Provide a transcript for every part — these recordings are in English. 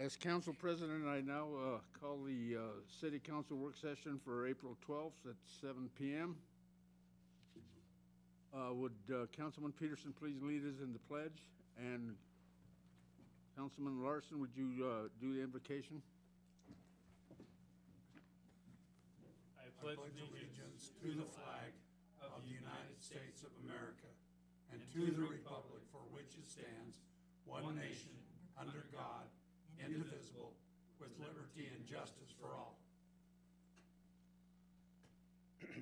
As council president, I now uh, call the uh, city council work session for April 12th at 7 PM. Uh, Would uh, Councilman Peterson please lead us in the pledge? And Councilman Larson, would you uh, do the invocation? I pledge allegiance to the flag of the United States of America and to the republic for which it stands, one nation, under God, indivisible, with liberty and justice for all.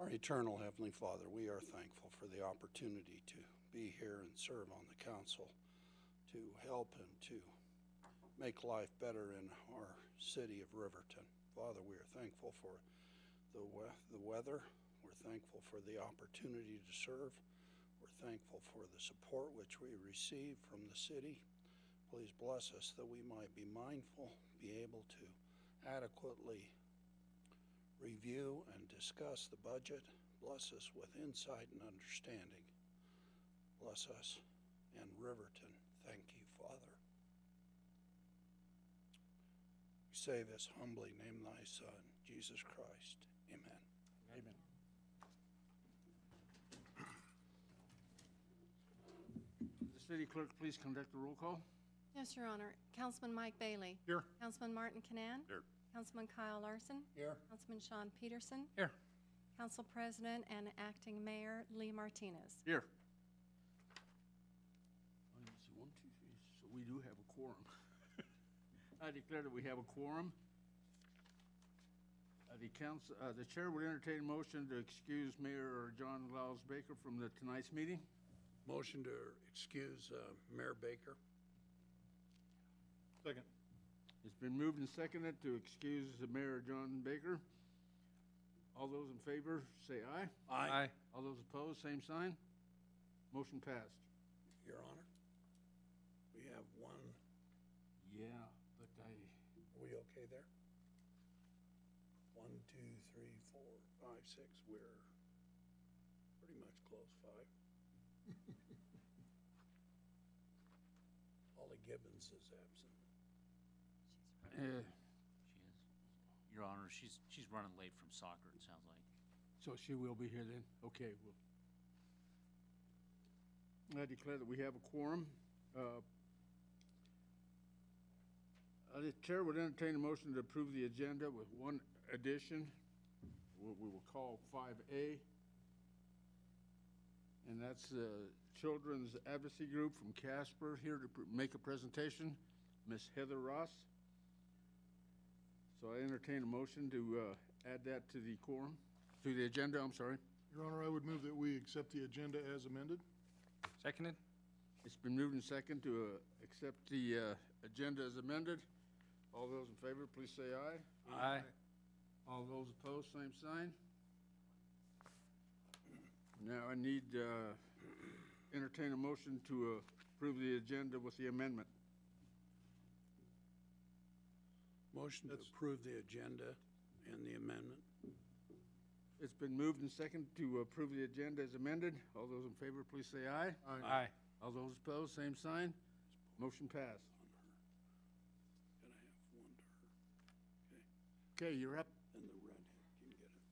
Our eternal Heavenly Father, we are thankful for the opportunity to be here and serve on the council, to help and to make life better in our city of Riverton. Father, we are thankful for the, we- the weather. We're thankful for the opportunity to serve. We're thankful for the support which we receive from the city. Please bless us that we might be mindful, be able to adequately review and discuss the budget. Bless us with insight and understanding. Bless us in Riverton. Thank you, Father. We say this humbly, name thy Son, Jesus Christ. Amen. The city clerk, please conduct the roll call. Yes, Your Honor. Councilman Mike Bailey. Here. Councilman Martin Canan. Here. Councilman Kyle Larson. Here. Councilman Sean Peterson. Here. Council President and Acting Mayor Lee Martinez. Here. One, two, one, two, three. So we do have a quorum. I declare that we have a quorum. Uh, The council, uh, the chair would entertain a motion to excuse Mayor John Giles Baker from the tonight's meeting. Motion to excuse uh, Mayor Baker. Second. It's been moved and seconded to excuse the Mayor John Baker. All those in favor, say aye. Aye. All those opposed, same sign. Motion passed. Your Honor, we have one, Yeah, but I, are we okay there? One, two, three, four, five, six, we're pretty much close, five. Holly Gibbons is absent. uh, She is. Your Honor, she's, she's running late from soccer, it sounds like. So she will be here then? Okay, well. I declare that we have a quorum. Uh, uh, The chair would entertain a motion to approve the agenda with one addition, what we will call five A. And that's the Children's Advocacy Group from Casper, here to pr- make a presentation, Miss Heather Ross. So I entertain a motion to uh, add that to the quorum, to the agenda, I'm sorry. Your Honor, I would move that we accept the agenda as amended. Seconded? It's been moved and second to uh, accept the uh, agenda as amended. All those in favor, please say aye. Aye. All those opposed, same sign. Now I need, uh, entertain a motion to uh, approve the agenda with the amendment. Motion to That's- approve the agenda and the amendment. It's been moved and second to approve the agenda as amended. All those in favor, please say aye. Aye. All those opposed, same sign. Motion passed. Can I have one to her? Okay, you're up. And the redhead can get it.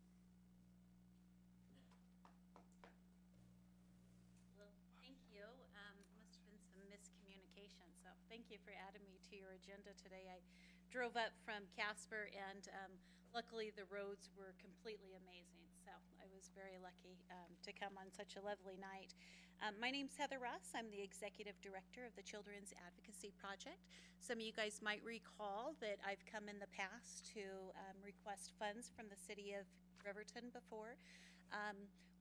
Well, thank you. Um, Must have been some miscommunication, so thank you for adding me to your agenda today. I drove up from Casper, and um, luckily, the roads were completely amazing, so I was very lucky um, to come on such a lovely night. Um, My name's Heather Ross. I'm the Executive Director of the Children's Advocacy Project. Some of you guys might recall that I've come in the past to um, request funds from the city of Riverton before.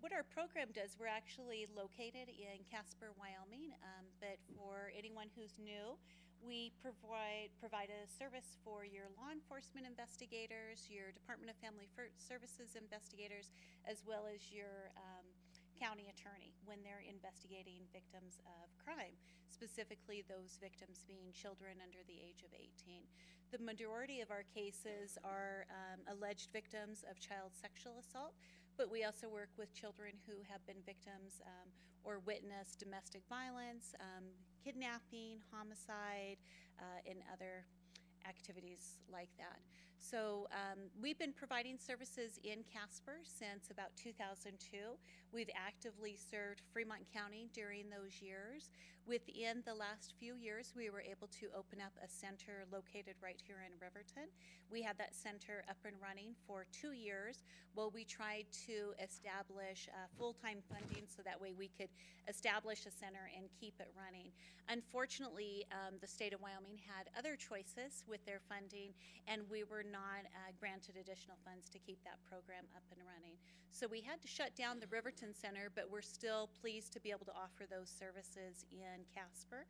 What our program does, we're actually located in Casper, Wyoming, um, but for anyone who's new, we provide provide a service for your law enforcement investigators, your Department of Family Services investigators, as well as your um, county attorney when they're investigating victims of crime, specifically those victims being children under the age of 18. The majority of our cases are um, alleged victims of child sexual assault, but we also work with children who have been victims um, or witnessed domestic violence, um, kidnapping, homicide, uh, and other activities like that. So um, we've been providing services in Casper since about 2002. We've actively served Fremont County during those years. Within the last few years, we were able to open up a center located right here in Riverton. We had that center up and running for two years while we tried to establish uh, full-time funding so that way we could establish a center and keep it running. Unfortunately, um, the state of Wyoming had other choices with their funding, and we were not uh, granted additional funds to keep that program up and running. So we had to shut down the Riverton Center, but we're still pleased to be able to offer those services in Casper.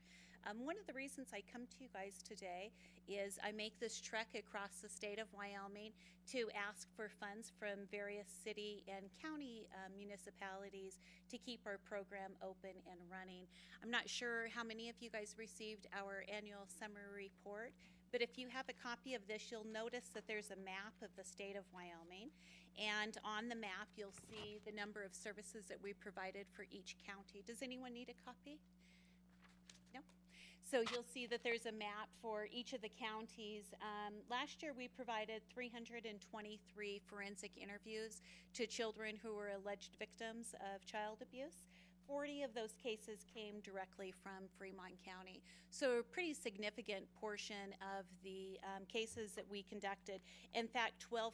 Um, one of the reasons I come to you guys today is I make this trek across the state of Wyoming to ask for funds from various city and county uh, municipalities to keep our program open and running. I'm not sure how many of you guys received our annual summary report, but if you have a copy of this, you'll notice that there's a map of the state of Wyoming. And on the map, you'll see the number of services that we provided for each county. Does anyone need a copy? No? So you'll see that there's a map for each of the counties. Um, last year, we provided 323 forensic interviews to children who were alleged victims of child abuse. 40 of those cases came directly from Fremont County. So a pretty significant portion of the um, cases that we conducted, in fact, 12%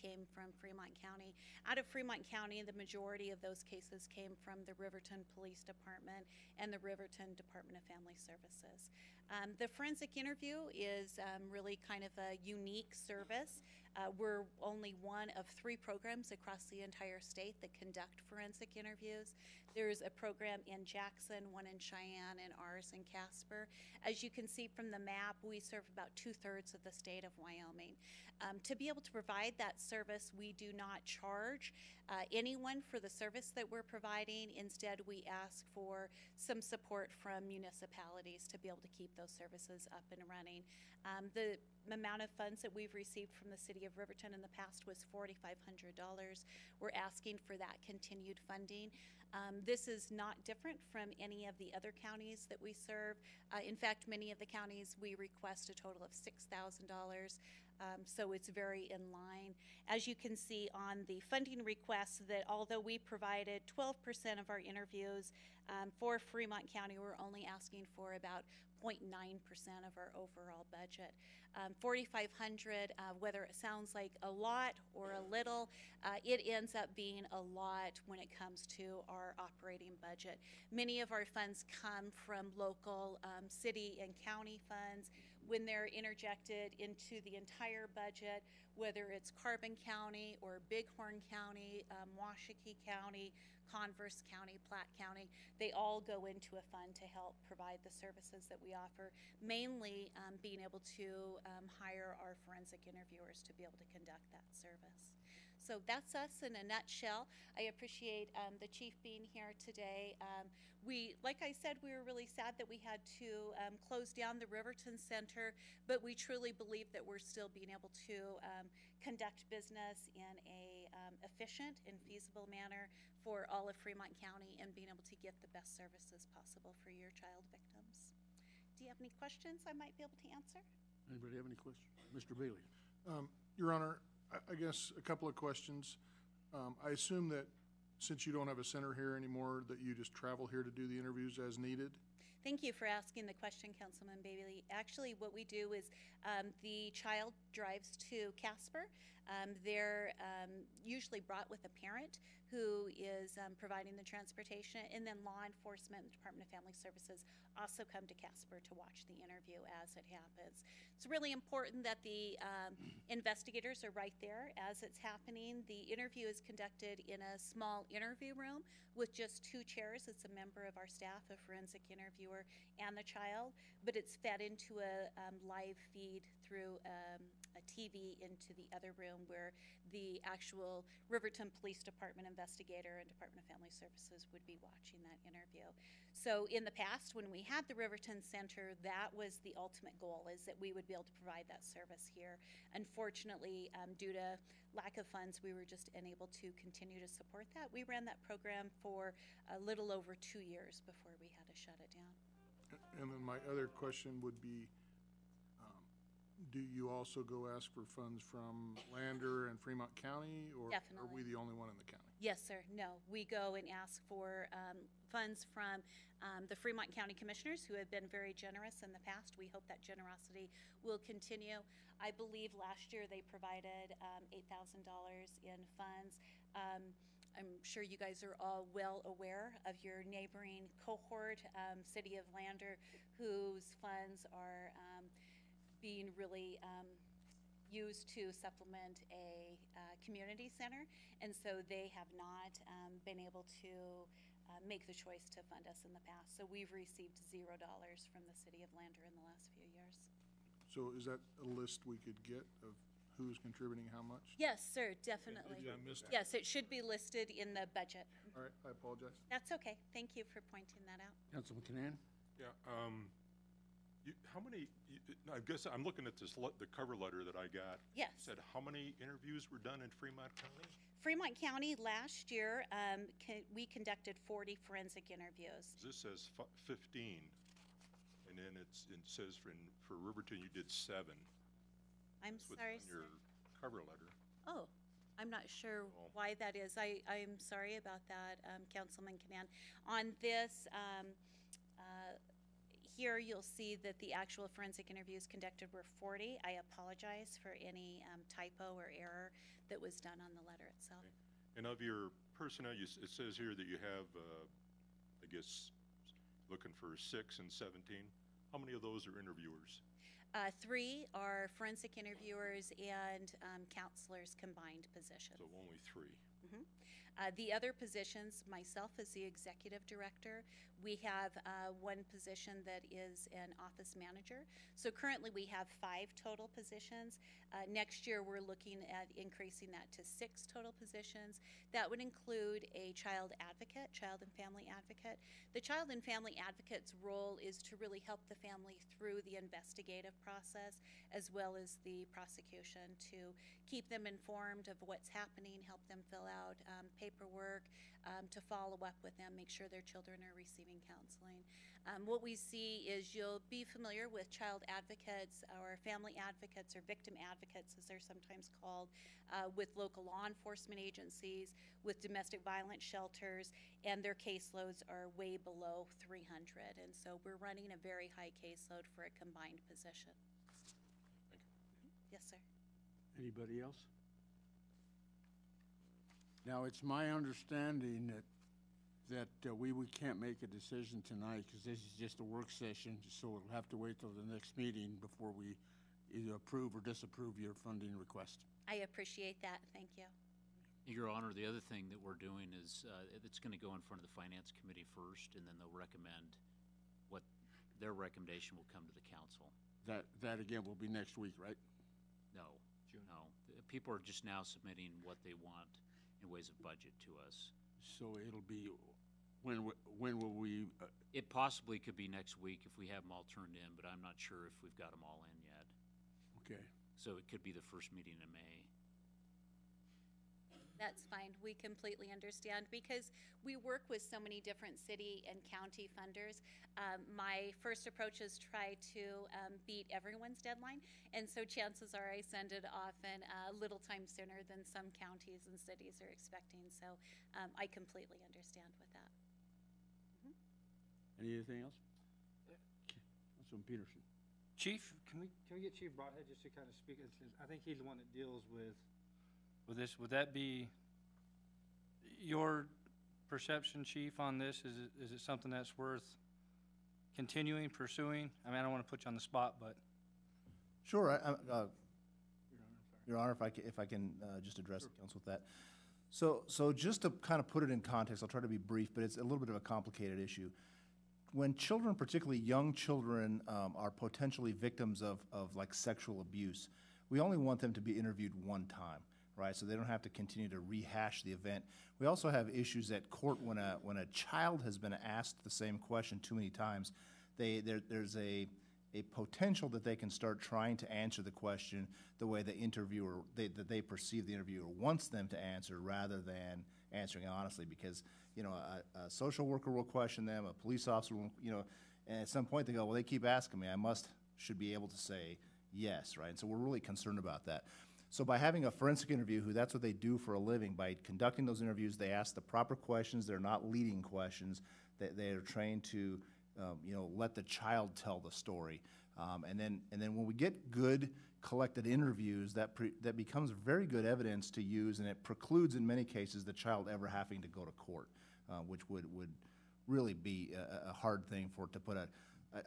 came from Fremont County. Out of Fremont County, the majority of those cases came from the Riverton Police Department and the Riverton Department of Family Services. Um, the forensic interview is um, really kind of a unique service. Uh, we're only one of three programs across the entire state that conduct forensic interviews. There's a program in Jackson, one in Cheyenne, and ours in Casper. As you can see from the map, we serve about two thirds of the state of Wyoming. Um, to be able to provide that service, we do not charge uh, anyone for the service that we're providing. Instead, we ask for some support from municipalities to be able to keep those services up and running. Um, the amount of funds that we've received from the city of Riverton in the past was $4,500. We're asking for that continued funding. Um, this is not different from any of the other counties that we serve. Uh, in fact, many of the counties we request a total of $6,000. Um, so it's very in line. As you can see on the funding requests, that although we provided 12% of our interviews um, for Fremont County, we're only asking for about 0.9% of our overall budget. Um, 4,500, uh, whether it sounds like a lot or a little, uh, it ends up being a lot when it comes to our operating budget. Many of our funds come from local um, city and county funds when they're interjected into the entire budget, whether it's Carbon County or Bighorn County, um, Washakie County, Converse County, Platte County, they all go into a fund to help provide the services that we offer, mainly um, being able to um, hire our forensic interviewers to be able to conduct that service. So that's us in a nutshell. I appreciate um, the chief being here today. Um, we, like I said, we were really sad that we had to um, close down the Riverton Center, but we truly believe that we're still being able to um, conduct business in a um, efficient and feasible manner for all of Fremont County and being able to get the best services possible for your child victims. Do you have any questions I might be able to answer? Anybody have any questions? Mr. Bailey? Um, Your Honor, I- I guess a couple of questions. Um, I assume that since you don't have a center here anymore, that you just travel here to do the interviews as needed? Thank you for asking the question, Councilman Bailey. Actually, what we do is um, the child drives to Casper. Um, they're um, usually brought with a parent who is um, providing the transportation, and then law enforcement, the Department of Family Services, also come to Casper to watch the interview as it happens. It's really important that the um, investigators are right there as it's happening. The interview is conducted in a small interview room with just two chairs. It's a member of our staff, a forensic interviewer, and the child, but it's fed into a um, live feed through um, a TV into the other room where the actual Riverton Police Department investigator and Department of Family Services would be watching that interview. So in the past, when we had the Riverton Center, that was the ultimate goal, is that we would be able to provide that service here. Unfortunately, um, due to lack of funds, we were just unable to continue to support that. We ran that program for a little over two years before we had to shut it down. And then my other question would be, do you also go ask for funds from Lander and Fremont County? Or are we the only one in the county? Yes, sir. No, we go and ask for um, funds from um, the Fremont County Commissioners, who have been very generous in the past. We hope that generosity will continue. I believe last year they provided um, $8,000 in funds. Um, I'm sure you guys are all well aware of your neighboring cohort, um, City of Lander, whose funds are um, being really um, used to supplement a uh, community center, and so they have not um, been able to uh, make the choice to fund us in the past. So we've received zero dollars from the city of Lander in the last few years. So is that a list we could get of who's contributing how much? Yes, sir, definitely. I missed that. Yes, it should be listed in the budget. All right, I apologize. That's okay. Thank you for pointing that out. Councilman Canan? Yeah, um, you, how many, you, I guess I'm looking at this, le- the cover letter that I got. Yes. Said how many interviews were done in Fremont County? Fremont County, last year, um, con- we conducted 40 forensic interviews. This says fi- fifteen, and then it's, it says for, in- for Riverton, you did seven. I'm That's what's sorry. On your cover letter. Oh, I'm not sure Oh. why that is. I, I'm sorry about that, um, Councilman Canan. On this, um, uh, here you'll see that the actual forensic interviews conducted were 40. I apologize for any um, typo or error that was done on the letter itself. And of your personnel, you, it says here that you have, uh, I guess, looking for six and seventeen. How many of those are interviewers? Uh, Three are forensic interviewers and um, counselors combined positions. So only three. Uh, The other positions, myself as the executive director, we have uh, one position that is an office manager. So currently, we have five total positions. Uh, Next year, we're looking at increasing that to six total positions. That would include a child advocate, child and family advocate. The child and family advocate's role is to really help the family through the investigative process as well as the prosecution to keep them informed of what's happening, help them fill out um, paperwork, um, to follow up with them, make sure their children are receiving counseling. Um, what we see is you'll be familiar with child advocates or family advocates or victim advocates, as they're sometimes called, uh, with local law enforcement agencies, with domestic violence shelters, and their caseloads are way below 300. And so we're running a very high caseload for a combined position. Yes, sir. Anybody else? Now, it's my understanding that, that uh, we, we can't make a decision tonight because this is just a work session, so we'll have to wait till the next meeting before we either approve or disapprove your funding request. I appreciate that. Thank you. Your Honor, the other thing that we're doing is, uh, it's gonna go in front of the Finance Committee first, and then they'll recommend what, their recommendation will come to the council. That, that again will be next week, right? No, no. People are just now submitting what they want in ways of budget to us. So it'll be, when, when will we, uh, It possibly could be next week if we have them all turned in, but I'm not sure if we've got them all in yet. okay. So it could be the first meeting in May. That's fine. We completely understand because we work with so many different city and county funders. Um, my first approach is try to um, beat everyone's deadline, and so chances are I send it often a little time sooner than some counties and cities are expecting. So um, I completely understand with that. Anything else? Councilman Peterson. Chief, can we, can we get Chief Broadhead just to kind of speak? It's- it's- I think he's the one that deals with, with this. Would that be your perception, Chief, on this? Is it, is it something that's worth continuing, pursuing? I mean, I don't want to put you on the spot, but. Sure, I, I, uh, Your Honor, if I can, if I can, uh, just address the council with that. So, so just to kind of put it in context, I'll try to be brief, but it's a little bit of a complicated issue. When children, particularly young children, um, are potentially victims of, of like sexual abuse, we only want them to be interviewed one time, right? So they don't have to continue to rehash the event. We also have issues at court when a when a child has been asked the same question too many times. They there, there's a a potential that they can start trying to answer the question the way the interviewer they, that they perceive the interviewer wants them to answer rather than answering honestly because you know a, a social worker will question them a police officer will you know and at some point they go well they keep asking me. I must should be able to say yes right? And so we're really concerned about that. So by having a forensic interview who that's what they do for a living by conducting those interviews they ask the proper questions. They're not leading questions. They, they are trained to um, you know, let the child tell the story. Um, and then, and then when we get good collected interviews, that that becomes very good evidence to use, and it precludes, in many cases, the child ever having to go to court, uh, which would would really be a, a hard thing for to put a,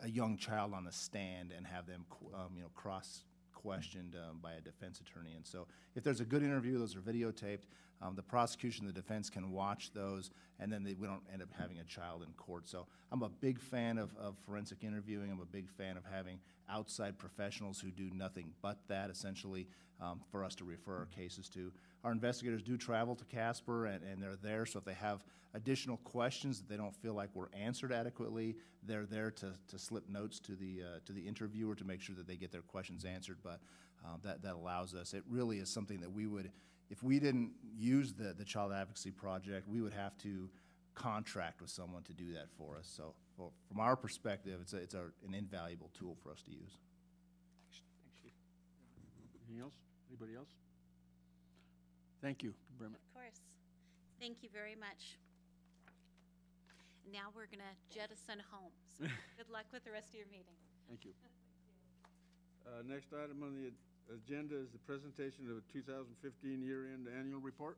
a young child on the stand and have them, um, you know, cross questioned um, by a defense attorney. And so, if there's a good interview, those are videotaped. Um, the prosecution, the defense can watch those, and then they, we don't end up having a child in court. So, I'm a big fan of, of forensic interviewing. I'm a big fan of having outside professionals who do nothing but that, essentially, um, for us to refer our cases to. Our investigators do travel to Casper, and, and they're there. So, if they have additional questions that they don't feel like were answered adequately, they're there to, to slip notes to the uh, to the interviewer to make sure that they get their questions answered. But um, that that allows us. It really is something that we would, if we didn't use the the Child Advocacy Project, we would have to contract with someone to do that for us. So for, from our perspective, it's a, it's a, an invaluable tool for us to use. Anything else? Anybody else? Thank you, very much. Of course. Thank you very much. Now we're going to jettison home. So good luck with the rest of your meeting. Thank you. Uh, next item on the agenda is the presentation of a 2015 year-end annual report.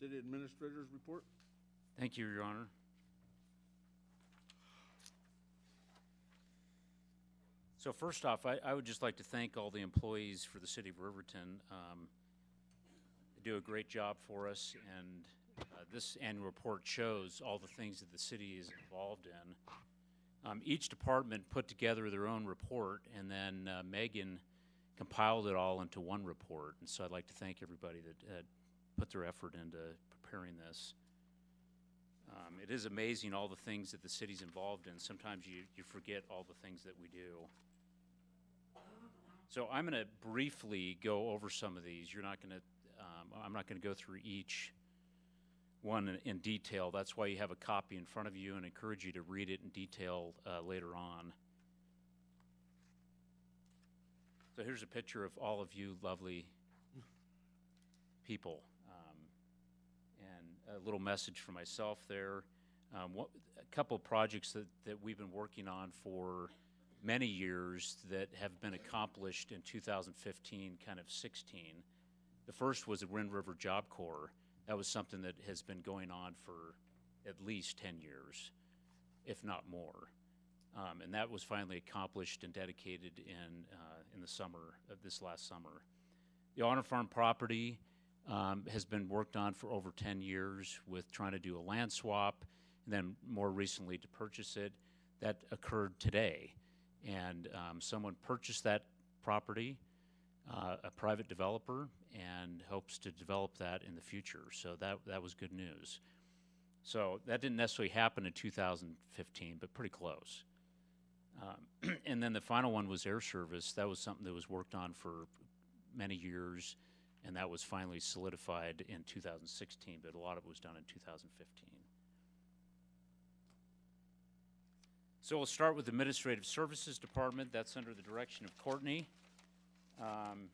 City Administrator's Report. Thank you, Your Honor. So first off, I, I would just like to thank all the employees for the city of Riverton. Um, Do a great job for us, and uh, this annual report shows all the things that the city is involved in. Um, Each department put together their own report, and then uh, Megan compiled it all into one report. And so I'd like to thank everybody that put their effort into preparing this. Um, it is amazing all the things that the city's involved in. Sometimes you, you forget all the things that we do. So I'm going to briefly go over some of these. You're not going to, um, I'm not going to go through each one in, in detail. That's why you have a copy in front of you and encourage you to read it in detail uh, later on. So here's a picture of all of you lovely people. Um, and a little message for myself there. Um, what, a couple of projects that, that we've been working on for many years that have been accomplished in 2015, kind of 16. The first was the Wind River Job Corps. That was something that has been going on for at least 10 years, if not more. Um, and that was finally accomplished and dedicated in, uh, in the summer of this last summer. The Honor Farm property um, has been worked on for over 10 years with trying to do a land swap, and then more recently to purchase it. That occurred today. And um, someone purchased that property, uh, a private developer, and hopes to develop that in the future. So that, that was good news. So that didn't necessarily happen in 2015, but pretty close. Um, and then the final one was air service. That was something that was worked on for many years, and that was finally solidified in 2016, but a lot of it was done in 2015. So we'll start with the Administrative Services Department. That's under the direction of Courtney. Um,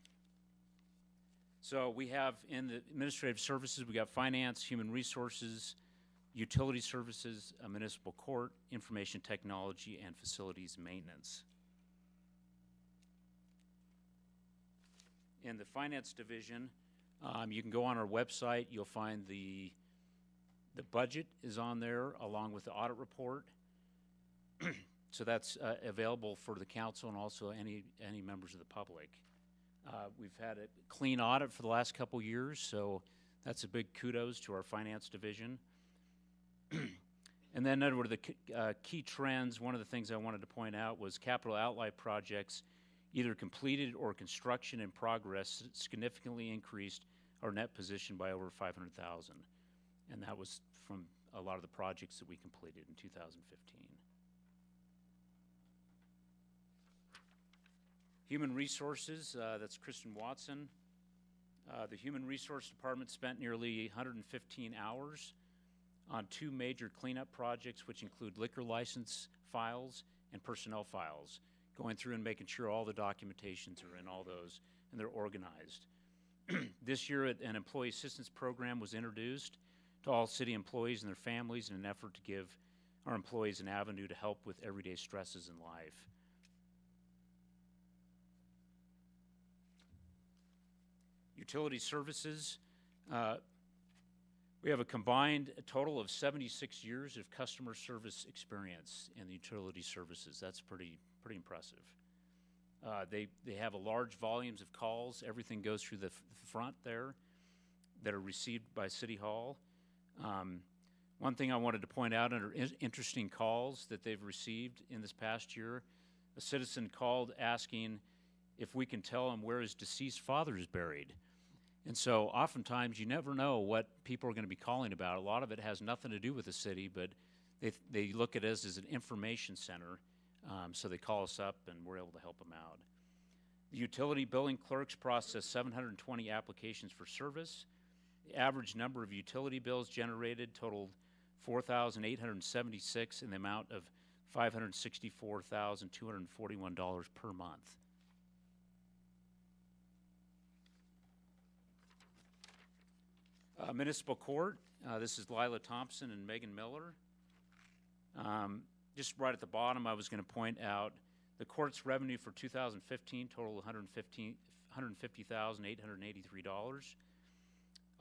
So we have in the Administrative Services, we got Finance, Human Resources, Utility Services, a Municipal Court, Information Technology, and Facilities Maintenance. In the Finance Division, um, you can go on our website, you'll find the, the budget is on there along with the audit report. So that's uh, available for the council and also any, any members of the public. Uh, We've had a clean audit for the last couple years, so that's a big kudos to our finance division. And then under the uh, key trends, one of the things I wanted to point out was capital outlay projects either completed or construction in progress significantly increased our net position by over 500,000. And that was from a lot of the projects that we completed in 2015. Human Resources, uh, that's Kristen Watson. Uh, the Human Resource Department spent nearly 115 hours on two major cleanup projects, which include liquor license files and personnel files, going through and making sure all the documentations are in all those and they're organized. this year, an employee assistance program was introduced to all city employees and their families in an effort to give our employees an avenue to help with everyday stresses in life. Utility services, uh, we have a combined total of 76 years of customer service experience in the utility services. That's pretty pretty impressive. Uh, they they have a large volumes of calls. Everything goes through the, front there that are received by City Hall. Um, one thing I wanted to point out under in- interesting calls that they've received in this past year, a citizen called asking if we can tell him where his deceased father is buried. And so oftentimes you never know what people are going to be calling about. A lot of it has nothing to do with the city, but they, they look at us as an information center. Um, so they call us up and we're able to help them out. The utility billing clerks process 720 applications for service. The average number of utility bills generated totaled 4,876 in the amount of $564,241 per month. Uh, Municipal Court, uh, this is Lila Thompson and Megan Miller. Um, just right at the bottom, I was going to point out the court's revenue for 2015 totaled 115 $150,883.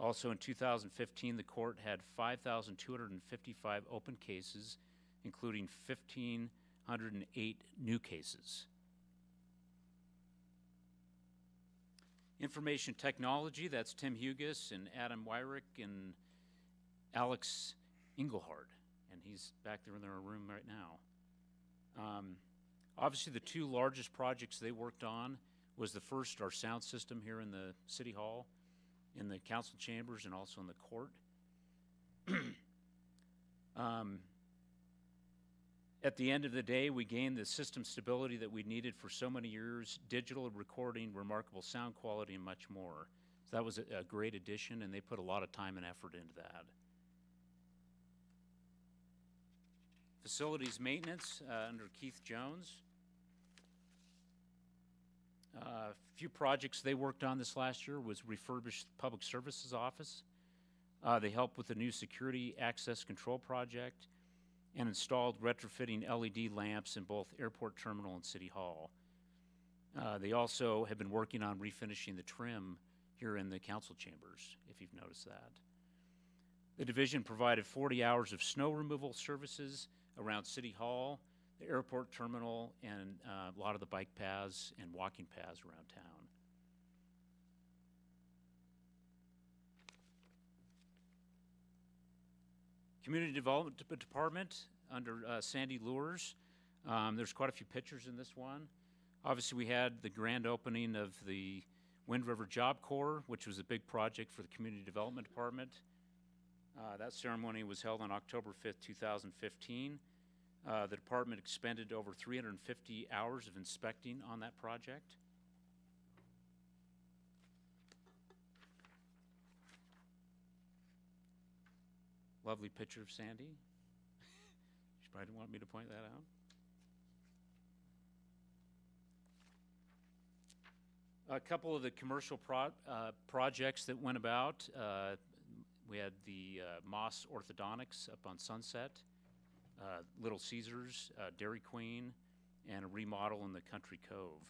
Also in 2015, the court had 5,255 open cases, including 1,508 new cases. Information technology, that's Tim Hugis and Adam Wyrick and Alex Engelhard, and he's back there in their room right now. Um, obviously, the two largest projects they worked on was the first, our sound system here in the City Hall, in the council chambers, and also in the court. um, at the end of the day, we gained the system stability that we needed for so many years digital recording, remarkable sound quality, and much more. So that was a, a great addition, and they put a lot of time and effort into that. Facilities maintenance uh, under Keith Jones. A uh, few projects they worked on this last year was refurbished public services office. Uh, they helped with the new security access control project and installed retrofitting LED lamps in both airport terminal and city hall. Uh, they also have been working on refinishing the trim here in the council chambers, if you've noticed that. The division provided 40 hours of snow removal services around City Hall, the airport terminal, and uh, a lot of the bike paths and walking paths around town. Community Development Dep- Department under uh, Sandy Lures. Um, there's quite a few pictures in this one. Obviously, we had the grand opening of the Wind River Job Corps, which was a big project for the Community Development Department. Uh, that ceremony was held on October 5th, 2015. Uh, the department expended over 350 hours of inspecting on that project. Lovely picture of Sandy. she probably didn't want me to point that out. A couple of the commercial pro- uh, projects that went about. Uh, we had the uh, Moss Orthodontics up on Sunset, uh, Little Caesars, uh, Dairy Queen, and a remodel in the Country Cove.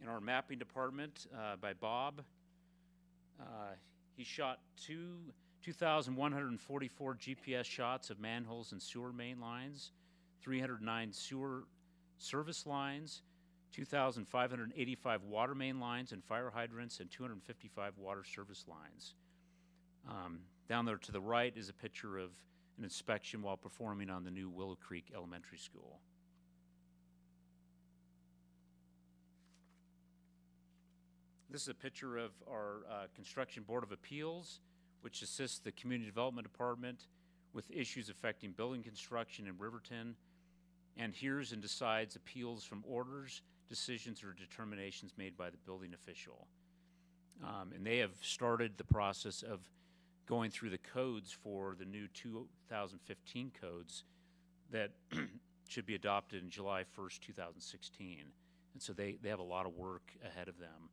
In our mapping department uh, by Bob, he shot two 2,144 GPS shots of manholes and sewer main lines, 309 sewer service lines, 2,585 water main lines and fire hydrants, and 255 water service lines. Um, Down there to the right is a picture of an inspection while performing on the new Willow Creek Elementary School. This is a picture of our uh, Construction Board of Appeals, which assists the Community Development Department with issues affecting building construction in Riverton, and hears and decides appeals from orders, decisions, or determinations made by the building official. Um, And they have started the process of going through the codes for the new 2015 codes that should be adopted in July 1st, 2016. And so they, they have a lot of work ahead of them,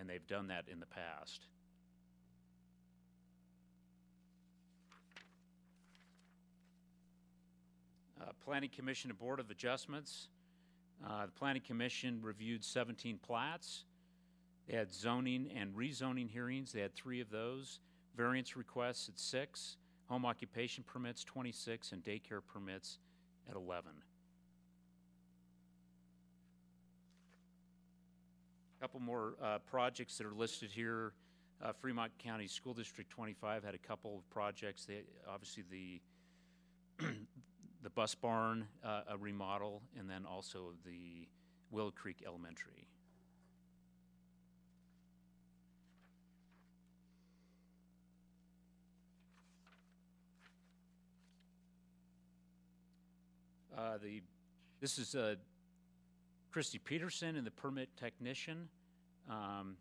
and they've done that in the past. Uh, Planning Commission and Board of Adjustments. Uh, The Planning Commission reviewed 17 plats. They had zoning and rezoning hearings, they had three of those. Variance requests at six, home occupation permits 26, and daycare permits at 11. Couple more uh, projects that are listed here. Uh, Fremont County School District 25 had a couple of projects. They, obviously, the the bus barn uh, a remodel, and then also the Willow Creek Elementary. Uh, the, this is uh, Christy Peterson and the permit technician. Um,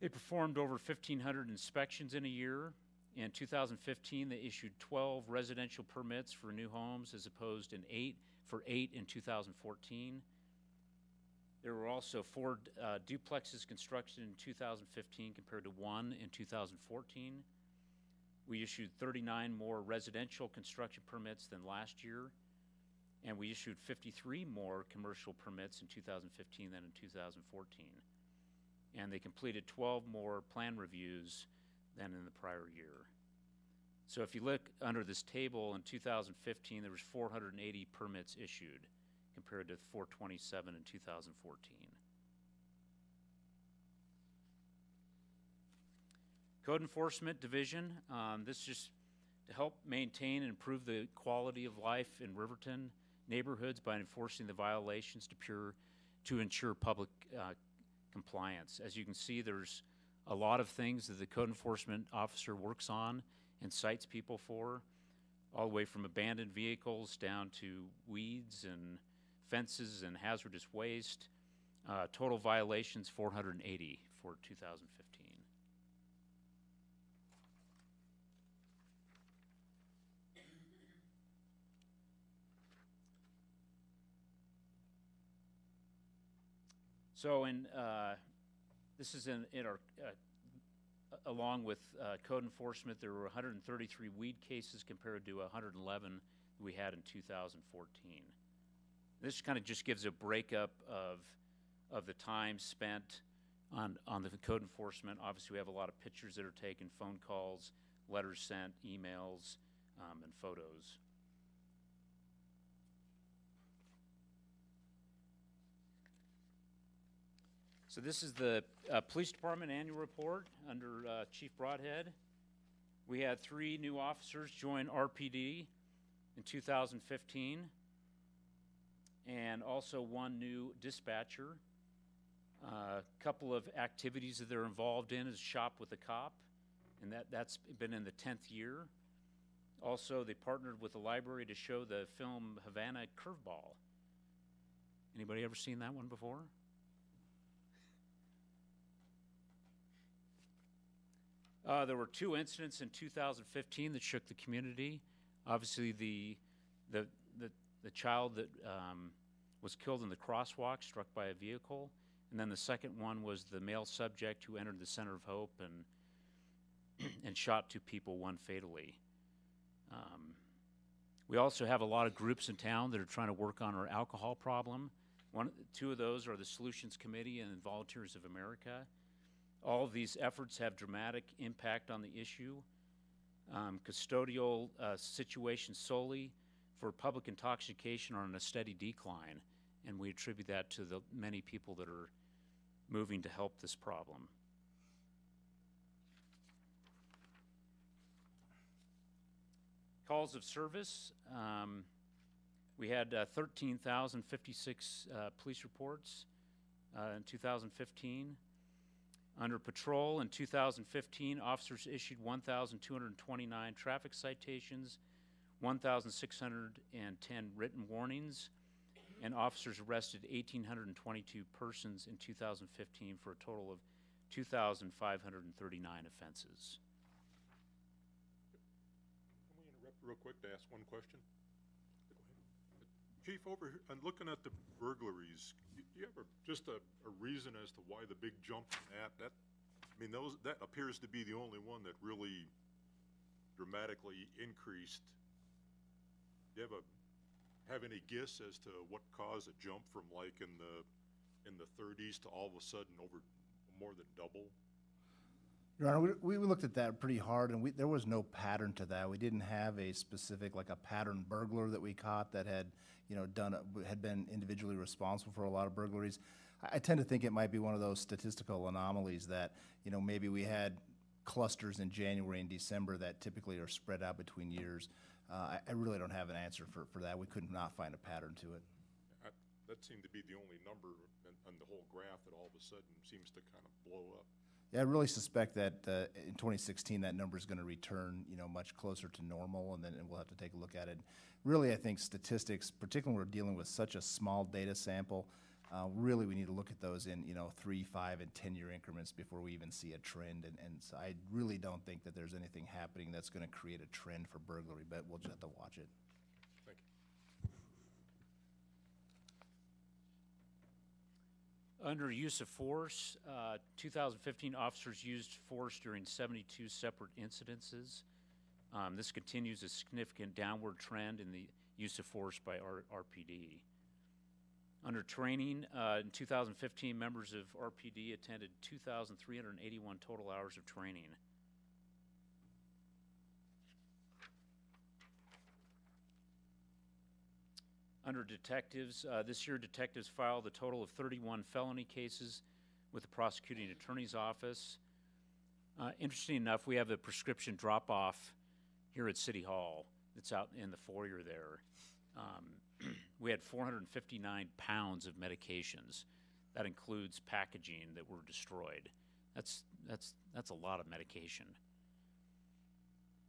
They performed over 1,500 inspections in a year. In 2015, they issued 12 residential permits for new homes as opposed in eight, for eight in 2014. There were also four uh, duplexes constructed in 2015 compared to one in 2014. We issued 39 more residential construction permits than last year, and we issued 53 more commercial permits in 2015 than in 2014. And they completed 12 more plan reviews than in the prior year. So if you look under this table, in 2015, there was 480 permits issued compared to 427 in 2014. Code Enforcement Division, um, this is just to help maintain and improve the quality of life in Riverton neighborhoods by enforcing the violations to pure, to ensure public uh, compliance. As you can see, there's a lot of things that the code enforcement officer works on and cites people for, all the way from abandoned vehicles down to weeds and fences and hazardous waste. Uh, total violations 480 for 2015. So in, uh, this is in, in our, uh, along with uh, code enforcement, there were 133 weed cases compared to 111 we had in 2014. This kind of just gives a breakup of, of the time spent on, on the code enforcement. Obviously, we have a lot of pictures that are taken, phone calls, letters sent, emails, um, and photos. So this is the uh, Police Department Annual Report under uh, Chief Broadhead. We had three new officers join RPD in 2015, and also one new dispatcher. A couple of activities that they're involved in is Shop with a Cop, and that, that's been in the 10th year. Also, they partnered with the library to show the film Havana Curveball. Anybody ever seen that one before? Uh, there were two incidents in 2015 that shook the community. Obviously, the the the, the child that um, was killed in the crosswalk, struck by a vehicle, and then the second one was the male subject who entered the Center of Hope and and shot two people, one fatally. Um, we also have a lot of groups in town that are trying to work on our alcohol problem. One, two of those are the Solutions Committee and Volunteers of America. All of these efforts have dramatic impact on the issue. Um, custodial uh, situations solely for public intoxication are on a steady decline, and we attribute that to the many people that are moving to help this problem. Calls of service, um, we had uh, 13,056 uh, police reports uh, in 2015. Under patrol in 2015, officers issued 1,229 traffic citations, 1,610 written warnings, and officers arrested 1,822 persons in 2015 for a total of 2,539 offenses. Can we interrupt real quick to ask one question? Chief, over and looking at the burglaries, do you have a, just a, a reason as to why the big jump in that? That, I mean, those, that appears to be the only one that really dramatically increased. Do you have a, have any guess as to what caused a jump from like in the, in the thirties to all of a sudden over more than double? Your Honor, we, we looked at that pretty hard, and we, there was no pattern to that. We didn't have a specific, like a pattern burglar that we caught that had, you know, done, had been individually responsible for a lot of burglaries. I, I tend to think it might be one of those statistical anomalies that, you know, maybe we had clusters in January and December that typically are spread out between years. Uh, I, I really don't have an answer for, for that. We could not find a pattern to it. That, that seemed to be the only number on the whole graph that all of a sudden seems to kind of blow up. Yeah, I really suspect that uh, in 2016, that number is going to return, you know, much closer to normal, and then we'll have to take a look at it. Really, I think statistics, particularly when we're dealing with such a small data sample, uh, really we need to look at those in, you know, three, five, and 10-year increments before we even see a trend. And, and so I really don't think that there's anything happening that's going to create a trend for burglary, but we'll just have to watch it. Thank you. Under use of force, uh, 2015 officers used force during 72 separate incidences. Um, This continues a significant downward trend in the use of force by R- RPD. Under training, uh, in 2015, members of RPD attended 2,381 total hours of training. Under detectives, uh, this year detectives filed a total of 31 felony cases with the prosecuting attorney's office. Uh, Interesting enough, we have a prescription drop-off here at City Hall that's out in the foyer there. Um, We had 459 pounds of medications. That includes packaging that were destroyed. That's, that's, that's a lot of medication.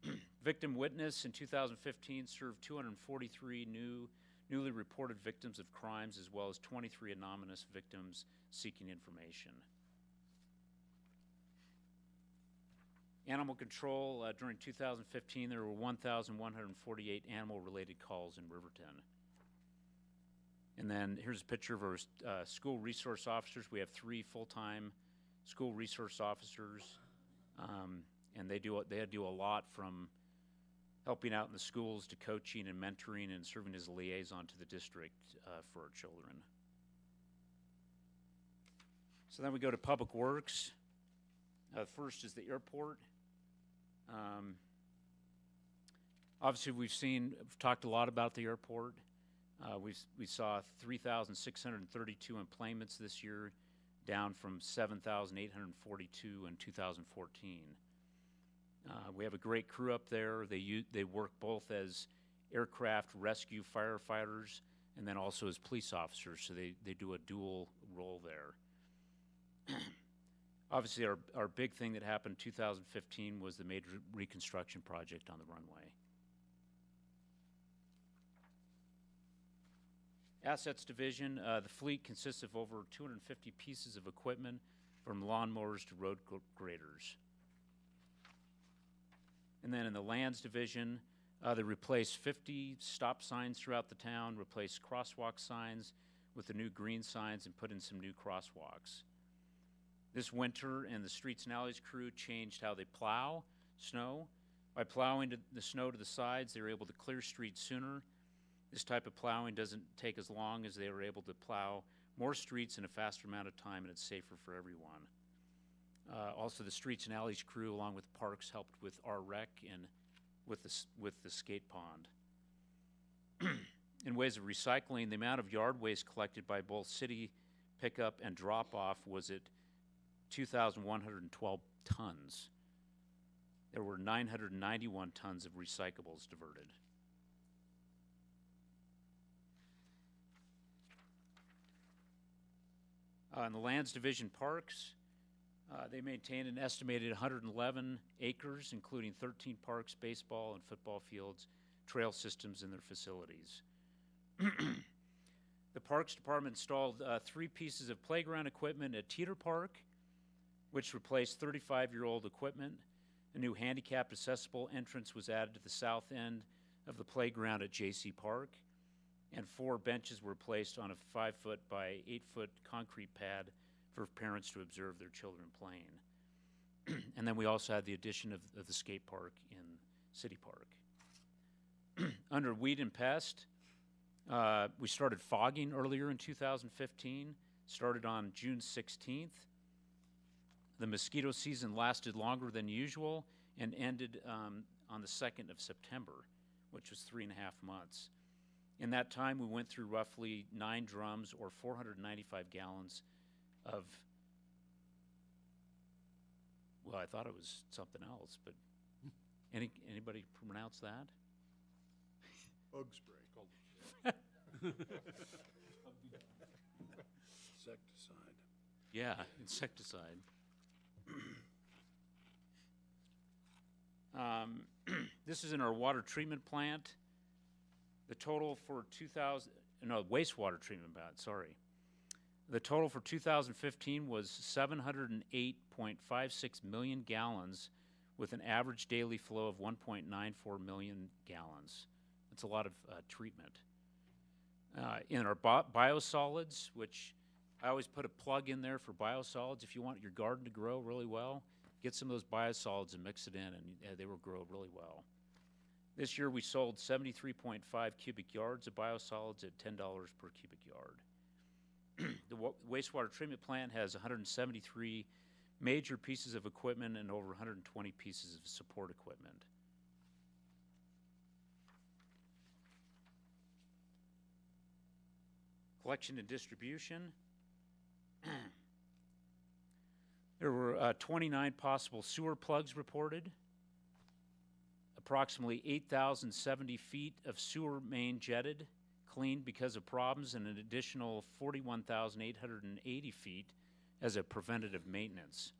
Victim witness in 2015 served 243 new, newly reported victims of crimes as well as 23 anonymous victims seeking information. Animal control, uh, during 2015, there were 1,148 animal-related calls in Riverton. And then here's a picture of our uh, school resource officers. We have three full-time school resource officers, um, and they do they do a lot from helping out in the schools to coaching and mentoring and serving as a liaison to the district uh, for our children. So then we go to Public Works. Uh, first is the airport. Um, obviously, we've seen, we've talked a lot about the airport. Uh, we, we saw 3,632 enplanements this year, down from 7,842 in 2014. Uh, we have a great crew up there. They, u- they work both as aircraft rescue firefighters and then also as police officers, so they, they do a dual role there. Obviously, our, our big thing that happened in 2015 was the major reconstruction project on the runway. Assets Division, uh, the fleet consists of over 250 pieces of equipment from lawnmowers to road gr- graders. And then in the Lands Division, uh, they replaced 50 stop signs throughout the town, replaced crosswalk signs with the new green signs, and put in some new crosswalks. This winter, and the Streets and Alleys crew changed how they plow snow. By plowing the snow to the sides, they were able to clear streets sooner. This type of plowing doesn't take as long as they were able to plow more streets in a faster amount of time, and it's safer for everyone. Uh, also, the Streets and Alleys crew, along with Parks, helped with our rec and with the, with the skate pond. In ways of recycling, the amount of yard waste collected by both city pickup and drop-off was at 2,112 tons. there were 991 tons of recyclables diverted. Uh, in the Lands Division Parks, uh, they maintain an estimated 111 acres, including 13 parks, baseball and football fields, trail systems in their facilities. the Parks Department installed uh, three pieces of playground equipment at Teeter Park, which replaced 35 year old equipment. A new handicapped accessible entrance was added to the south end of the playground at J.C. Park, and four benches were placed on a five foot by eight foot concrete pad for parents to observe their children playing. and then we also had the addition of, of the skate park in City Park. Under weed and pest, uh, we started fogging earlier in 2015, started on June 16th. The mosquito season lasted longer than usual and ended um, on the 2nd of September, which was three and a half months. In that time, we went through roughly nine drums or 495 gallons of, well, I thought it was something else, but any, anybody pronounce that? Bug spray. Insecticide. Yeah, insecticide. Um, This is in our water treatment plant. The total for 2000, no, wastewater treatment plant, sorry. The total for 2015 was 708.56 million gallons with an average daily flow of 1.94 million gallons. That's a lot of uh, treatment. Uh, in our bi- biosolids, which I always put a plug in there for biosolids. If you want your garden to grow really well, get some of those biosolids and mix it in, and uh, they will grow really well. This year we sold 73.5 cubic yards of biosolids at $10 per cubic yard. The wa- wastewater treatment plant has 173 major pieces of equipment and over 120 pieces of support equipment. Collection and distribution. there were uh, 29 possible sewer plugs reported. Approximately 8,070 feet of sewer main jetted, cleaned because of problems, and an additional 41,880 feet as a preventative maintenance.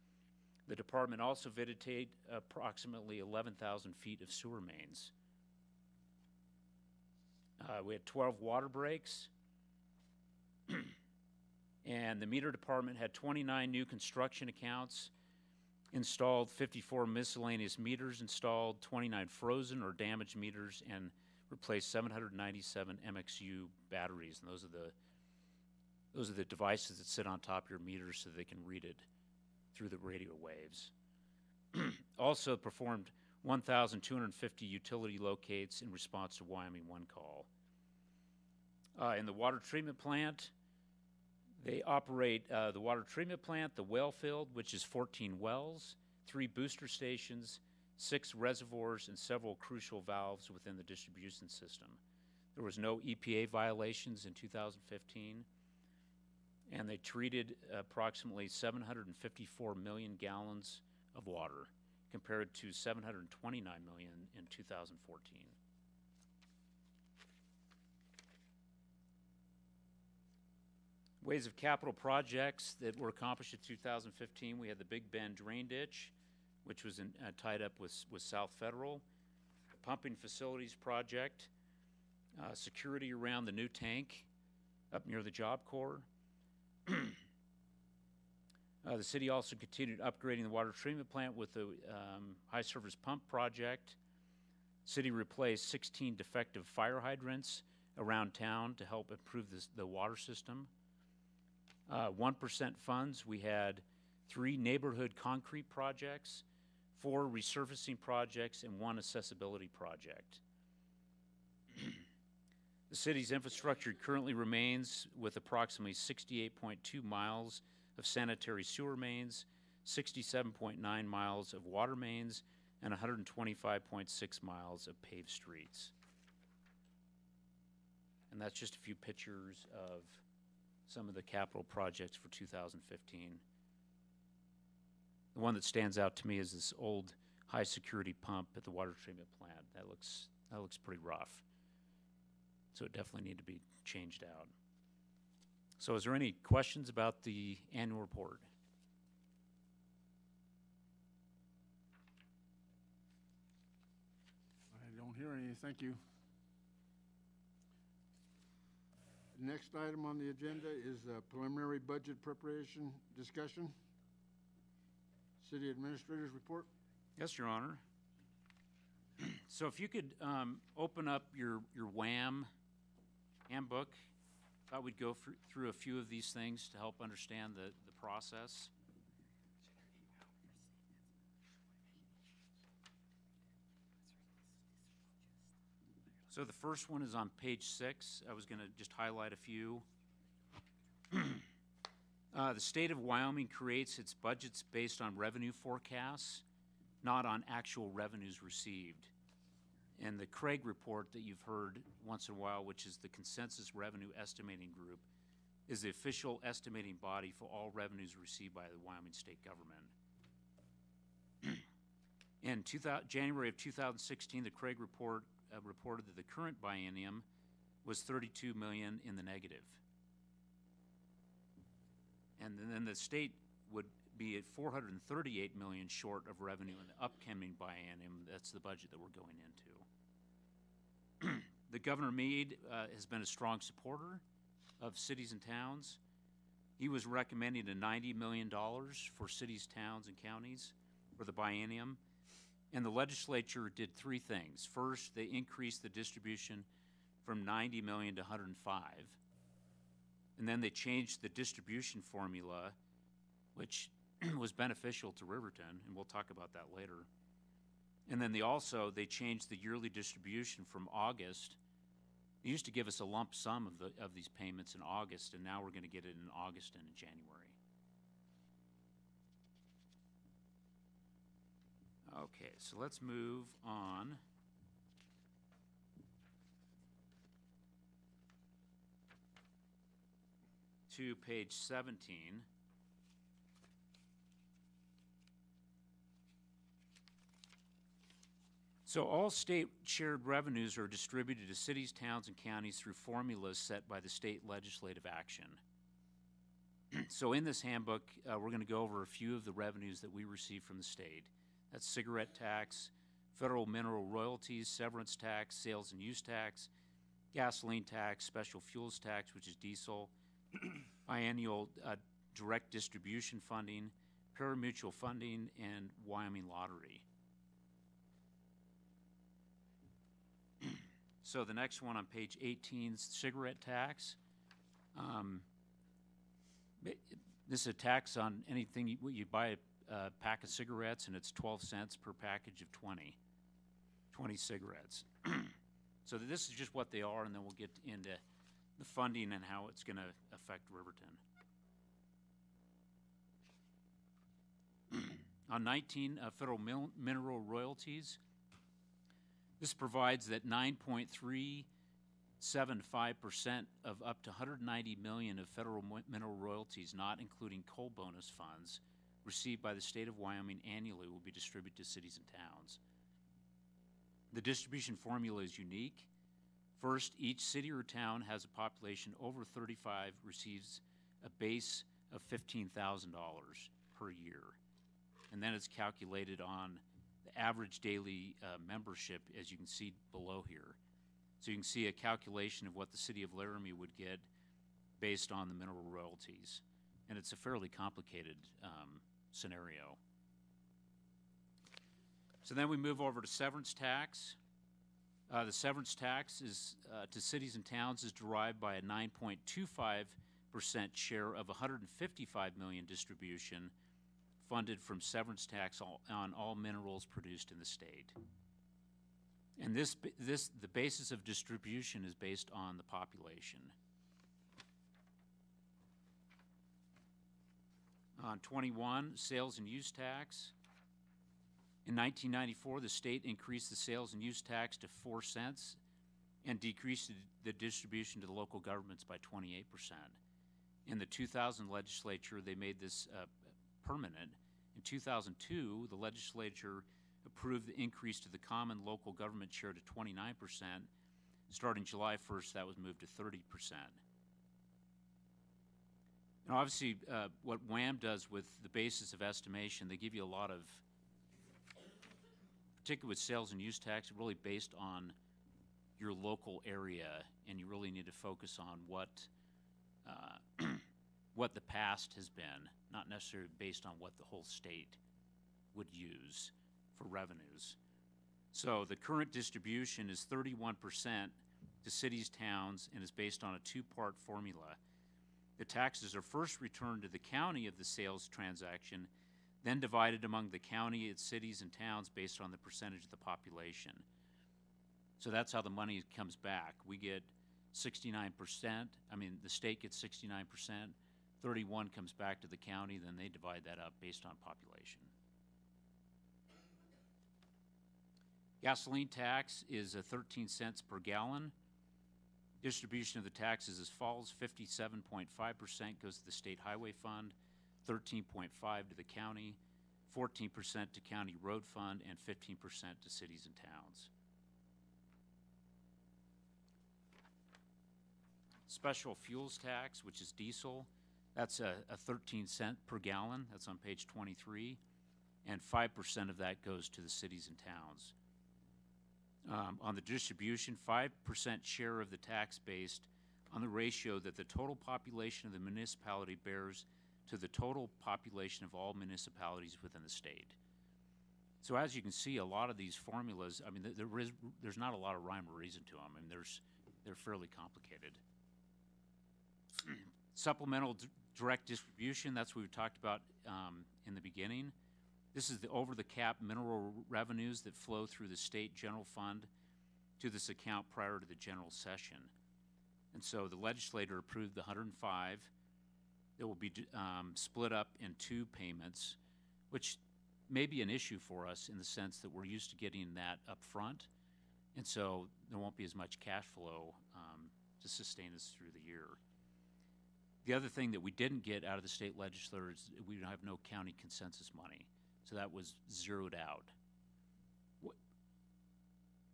The department also videtate approximately 11,000 feet of sewer mains. Uh, we had 12 water breaks. and the meter department had 29 new construction accounts installed, 54 miscellaneous meters installed, 29 frozen or damaged meters, and replaced 797 MXU batteries. And those are the those are the devices that sit on top of your meter so they can read it through the radio waves. also performed 1,250 utility locates in response to Wyoming One call. Uh, in the water treatment plant, they operate uh, the water treatment plant, the well field, which is 14 wells, three booster stations, six reservoirs, and several crucial valves within the distribution system. There was no EPA violations in 2015, and they treated approximately 754 million gallons of water, compared to 729 million in 2014. Ways of capital projects that were accomplished in 2015, we had the Big Bend Drain Ditch, which was in, uh, tied up with, with South Federal, pumping facilities project, uh, security around the new tank up near the Job Corps. uh, the city also continued upgrading the water treatment plant with the um, high service pump project. City replaced 16 defective fire hydrants around town to help improve this, the water system. Uh, 1% funds, we had three neighborhood concrete projects, four resurfacing projects, and one accessibility project. the city's infrastructure currently remains with approximately 68.2 miles of sanitary sewer mains, 67.9 miles of water mains, and 125.6 miles of paved streets. And that's just a few pictures of some of the capital projects for 2015. The one that stands out to me is this old high-security pump at the water treatment plant. That looks, that looks pretty rough. So it definitely need to be changed out. So is there any questions about the annual report? I don't hear any, thank you. Next item on the agenda is uh, preliminary budget preparation discussion. City Administrator's report. Yes, Your Honor. So if you could um, open up your, your WAM handbook, I thought we'd go through, a few of these things to help understand the, the process. So the first one is on page six. I was going to just highlight a few. Uh, the state of Wyoming creates its budgets based on revenue forecasts, not on actual revenues received. And the CREG report that you've heard once in a while, which is the Consensus Revenue Estimating Group, is the official estimating body for all revenues received by the Wyoming state government. In 2000, January of 2016, the CREG report uh, reported that the current biennium was 32 million in the negative. And then the state would be at 438 million short of revenue in the upcoming biennium. That's the budget that we're going into. the Governor Mead uh, has been a strong supporter of cities and towns. He was recommending a $90 million for cities, towns, and counties for the biennium. And the legislature did three things. First, they increased the distribution from 90 million to 105. And then they changed the distribution formula, which was beneficial to Riverton, and we'll talk about that later. And then they also, they changed the yearly distribution from August. They used to give us a lump sum of the, of these payments in August, and now we're gonna get it in August and in January. Okay, so let's move on. To page seventeen. So all state shared revenues are distributed to cities, towns, and counties through formulas set by the state legislative action. So in this handbook, uh, we're gonna go over a few of the revenues that we receive from the state. That's cigarette tax, federal mineral royalties, severance tax, sales and use tax, gasoline tax, special fuels tax, which is diesel, biennial uh, direct distribution funding, parimutuel funding, and Wyoming lottery. So the next one on page 18 is cigarette tax. Um, This is a tax on anything, you- you buy a uh, pack of cigarettes, and it's 12 cents per package of 20, 20 cigarettes. So this is just what they are, and then we'll get into the funding and how it's going to affect Riverton. On 19, uh, federal mil- mineral royalties, this provides that 9.375% of up to 190 million of federal mineral royalties, not including coal bonus funds, received by the state of Wyoming annually will be distributed to cities and towns. The distribution formula is unique. First, each city or town has a population over 35 receives a base of $15,000 per year. And then it's calculated on the average daily uh, membership, as you can see below here. So you can see a calculation of what the city of Laramie would get based on the mineral royalties. And it's a fairly complicated um, scenario. So then we move over to severance tax. Uh, the severance tax is, uh, to cities and towns is derived by a 9.25% share of 155 million distribution funded from severance tax all, on all minerals produced in the state. And this, this, the basis of distribution is based on the population. On 21, sales and use tax. In 1994, the state increased the sales and use tax to 4 cents and decreased the- distribution to the local governments by 28%. In the 2000 legislature, they made this uh, permanent. In 2002, the legislature approved the increase to the common local government share to twenty-nine percent. Starting July first, that was moved to thirty percent. And obviously, uh, what WAM does with the basis of estimation, they give you a lot of, particularly with sales and use tax, really based on your local area, and you really need to focus on what, uh, what the past has been, not necessarily based on what the whole state would use for revenues. So the current distribution is thirty-one percent to cities, towns, and is based on a two-part formula. The taxes are first returned to the county of the sales transaction, then divided among the county, its cities, and towns based on the percentage of the population. So that's how the money comes back. We get sixty-nine percent, I mean, the state gets sixty-nine percent, thirty-one comes back to the county, then they divide that up based on population. Gasoline tax is a thirteen cents per gallon. Distribution of the tax is as follows, fifty-seven point five percent goes to the state highway fund, thirteen point five to the county, fourteen percent to county road fund, and fifteen percent to cities and towns. Special fuels tax, which is diesel, that's a, a thirteen cent per gallon, that's on page twenty-three, and five percent of that goes to the cities and towns. Um, on the distribution, five percent share of the tax based on the ratio that the total population of the municipality bears to the total population of all municipalities within the state. So as you can see, a lot of these formulas, I mean, th- there is, there's not a lot of rhyme or reason to them, I and there's, they're fairly complicated. Supplemental direct distribution, that's what we talked about um, in the beginning. This is the over-the-cap mineral revenues that flow through the state general fund to this account prior to the general session. And so the legislator approved the 105 that will be um, split up in two payments, which may be an issue for us in the sense that we're used to getting that up front, and so there won't be as much cash flow um, to sustain us through the year. The other thing that we didn't get out of the state legislature is we have no county consensus money, so that was zeroed out. What,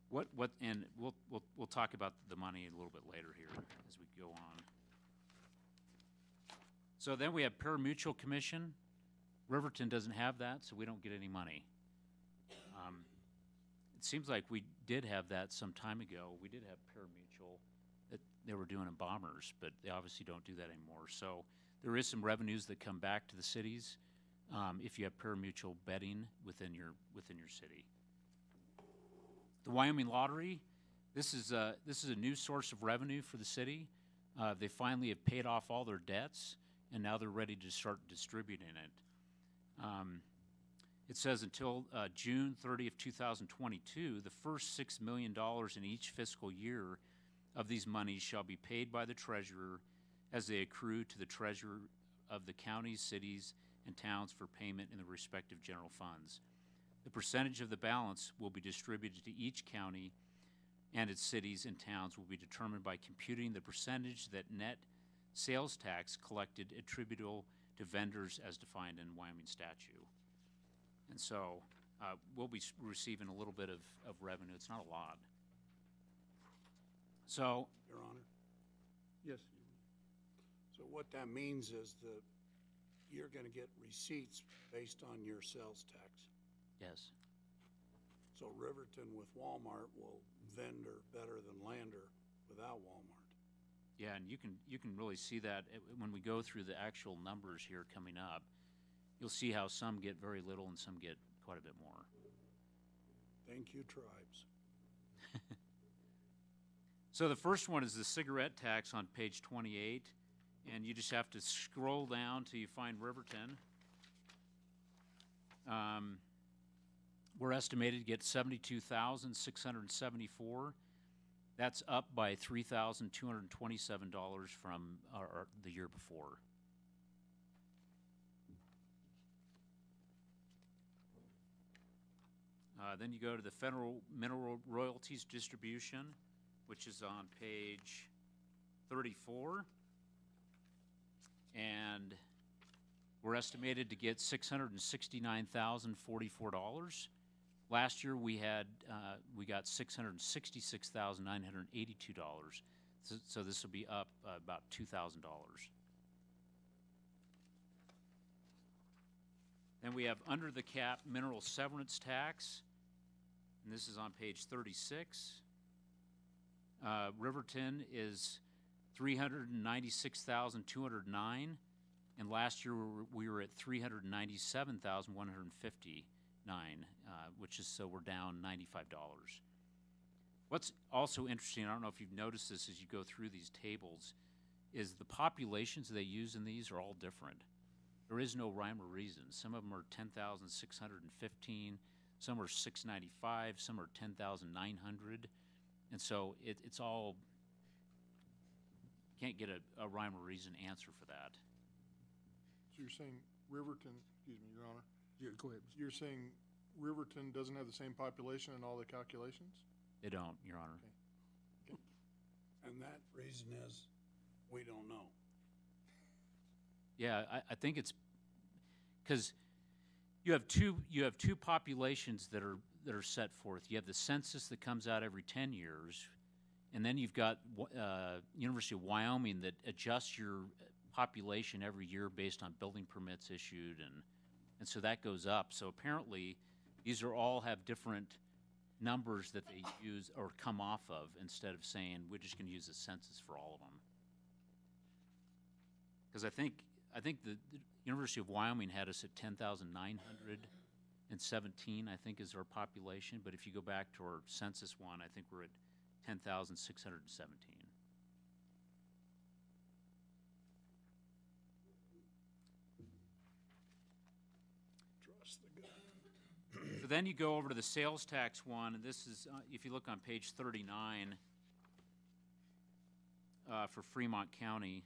what, what, and we'll, we'll, we'll talk about the money a little bit later here as we go on. So then we have parimutuel commission. Riverton doesn't have that, so we don't get any money. Um, It seems like we did have that some time ago. We did have parimutuel that they were doing in bombers, but they obviously don't do that anymore. So there is some revenues that come back to the cities um, if you have parimutuel betting within your, within your city. The Wyoming Lottery, this is a, this is a new source of revenue for the city. Uh, They finally have paid off all their debts, and now they're ready to start distributing it. Um, It says until uh, June 30th, 2022, the first $6 million in each fiscal year of these monies shall be paid by the treasurer as they accrue to the treasurer of the counties, cities, and towns for payment in the respective general funds. The percentage of the balance will be distributed to each county and its cities and towns will be determined by computing the percentage that net sales tax collected attributable to vendors as defined in Wyoming statute. And so, uh, we'll be receiving a little bit of, of revenue. It's not a lot. So, Your Honor. Yes. So what that means is that you're gonna get receipts based on your sales tax. yes, So Riverton with Walmart will vendor better than Lander without Walmart. Yeah, and you can you can really see that eh, when we go through the actual numbers here coming up. You'll see how some get very little and some get quite a bit more. Thank you, tribes. so the first one is the cigarette tax on page 28, and you just have to scroll down till you find Riverton. Um, we're estimated to get 72,674 that's up by $3,227 from the year before. Uh, then you go to the federal mineral royalties distribution, which is on page 34. And we're estimated to get $669,044. Last year, we had, uh, we got six hundred sixty-six thousand nine hundred eighty-two dollars. So, so this will be up uh, about two thousand dollars. Then we have under the cap mineral severance tax, and this is on page thirty-six. Uh, Riverton is three hundred and ninety-six thousand two hundred nine, and last year we were, at three hundred ninety-seven thousand one hundred and fifty-nine, uh, which is, so we're down ninety-five dollars. What's also interesting, I don't know if you've noticed this as you go through these tables, is the populations they use in these are all different. There is no rhyme or reason. Some of them are ten thousand six hundred and fifteen, some are six ninety-five, some are ten thousand nine hundred. And so it, it's all, can't get a, a rhyme or reason answer for that. So you're saying Riverton, excuse me, Your Honor, Yeah, go ahead. you're saying Riverton doesn't have the same population in all the calculations? They don't, Your Honor. And that reason is, we don't know. Yeah, I, I think it's, because you have two, you have two populations that are, that are set forth. You have the census that comes out every ten years, and then you've got, uh, University of Wyoming that adjusts your population every year based on building permits issued, and, and so that goes up. So apparently, these are all have different numbers that they use or come off of instead of saying we're just going to use the census for all of them. Because I think I think the, the, University of Wyoming had us at 10,917, I think, is our population. But if you go back to our census one, I think we're at 10,617. So then you go over to the sales tax one, and this is, uh, if you look on page thirty-nine, uh, for Fremont County.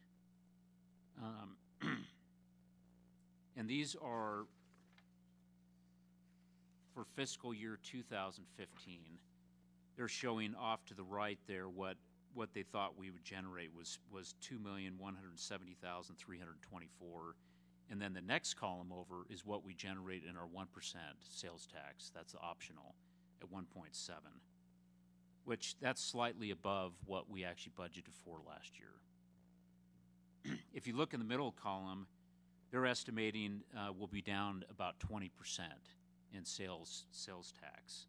Um, and these are for fiscal year two thousand fifteen. They're showing off to the right there what, what they thought we would generate was, was two million, one hundred seventy thousand, three hundred and twenty-four. And then the next column over is what we generate in our one percent sales tax, that's optional, at one point seven. Which, that's slightly above what we actually budgeted for last year. If you look in the middle column, they're estimating, uh, we'll be down about twenty percent in sales, sales tax.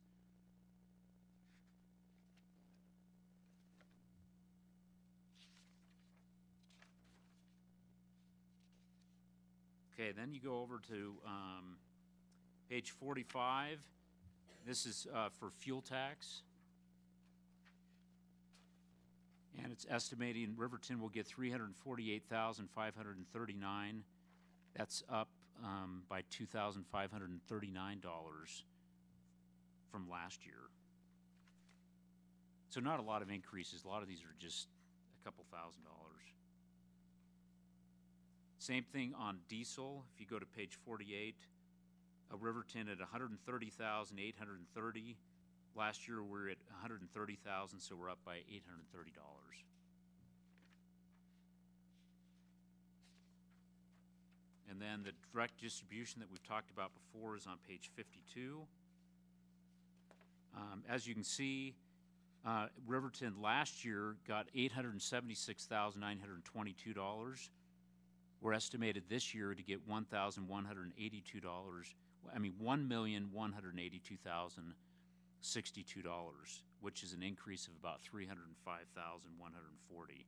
Okay, then you go over to um, page 45. This is uh, for fuel tax. And it's estimating Riverton will get 348,539. That's up um, by $2,539 from last year. So not a lot of increases. A lot of these are just a couple thousand dollars. Same thing on diesel. If you go to page 48, a Riverton at 130,830. Last year we were at 130,000, so we're up by $830. And then the direct distribution that we've talked about before is on page 52. Um, as you can see, uh, Riverton last year got $876,922. We're estimated this year to get one thousand one hundred and eighty-two dollars, I mean, one million one hundred and eighty-two thousand sixty-two dollars, which is an increase of about three hundred and five thousand one hundred and forty.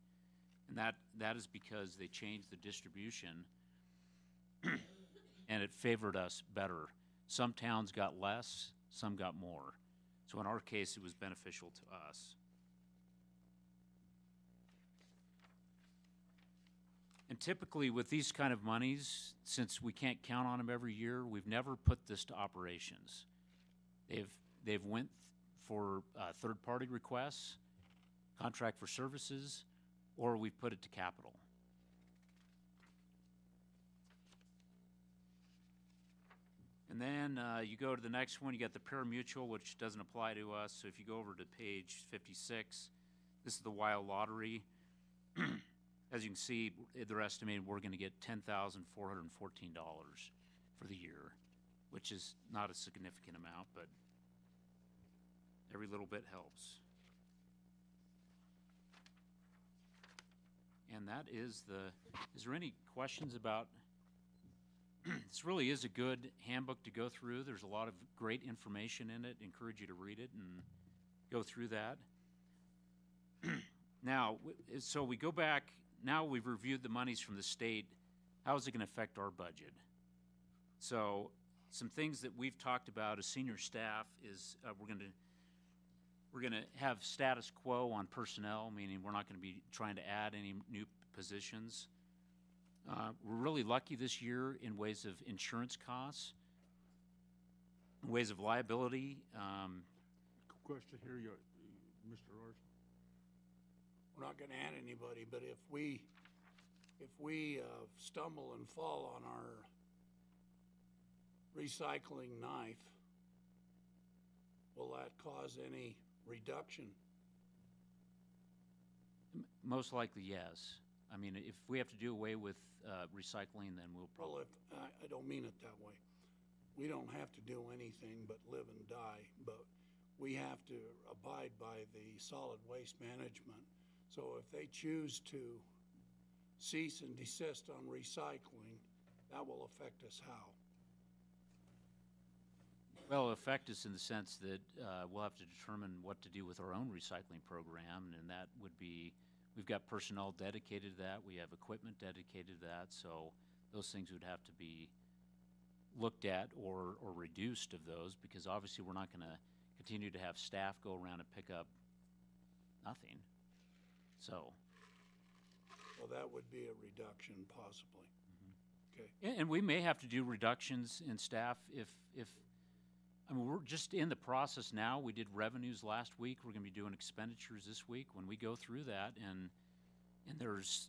And that, that is because they changed the distribution and it favored us better. Some towns got less, some got more. So in our case, it was beneficial to us. And typically with these kind of monies, since we can't count on them every year, we've never put this to operations. They've, they've went for, uh, third-party requests, contract for services, or we've put it to capital. And then, uh, you go to the next one, you got the pari-mutuel, which doesn't apply to us, so if you go over to page fifty-six, this is the wild lottery. As you can see, they're estimating we're get hundred and fourteen dollars for the year, which is not a significant amount, but Every little bit helps. And that is the, is there any questions about, this really is a good handbook to go through. There's a lot of great information in it. Encourage you to read it and go through that. Now, so we go back, now we've reviewed the monies from the state. How is it going to affect our budget? So, some things that we've talked about as senior staff is uh, we're going to we're going to have status quo on personnel, meaning we're not going to be trying to add any new positions. Uh, we're really lucky this year in ways of insurance costs, ways of liability. Um, Question here, Mr. Larson? We're not gonna add anybody, but if we, if we uh, stumble and fall on our recycling knife, will that cause any reduction? m- most likely, yes. I mean, if we have to do away with uh, recycling, then we'll Well, probably. if, I, I don't mean it that way. We don't have to do anything but live and die, but we have to abide by the solid waste management. So if they choose to cease and desist on recycling, that will affect us how? Well, affect us in the sense that uh, we'll have to determine what to do with our own recycling program, and that would be, we've got personnel dedicated to that, we have equipment dedicated to that, so those things would have to be looked at or, or reduced of those, because obviously we're not going to continue to have staff go around and pick up nothing. So, Well, that would be a reduction possibly. Mm-hmm. Okay, and, and we may have to do reductions in staff if, if, I mean, we're just in the process now. We did revenues last week. We're gonna be doing expenditures this week. When we go through that and, and there's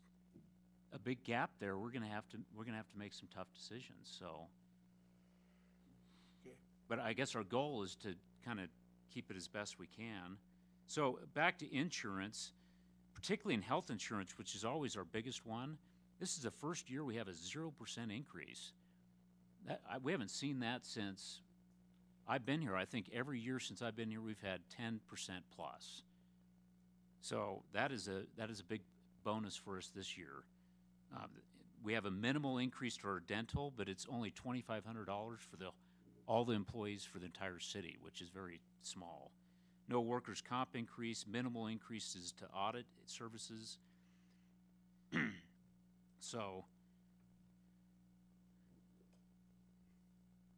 a big gap there, we're gonna have to, we're gonna have to make some tough decisions, so. Okay. But I guess our goal is to kind of keep it as best we can. So back to insurance, particularly in health insurance, which is always our biggest one. This is the first year we have a zero percent increase. That, I, we haven't seen that since I've been here. I think every year since I've been here, we've had ten percent plus. So that is a that is a big bonus for us this year. Um, we have a minimal increase to our dental, but it's only twenty five hundred dollars for the all the employees for the entire city, which is very small. No workers' comp increase, minimal increases to audit services. so,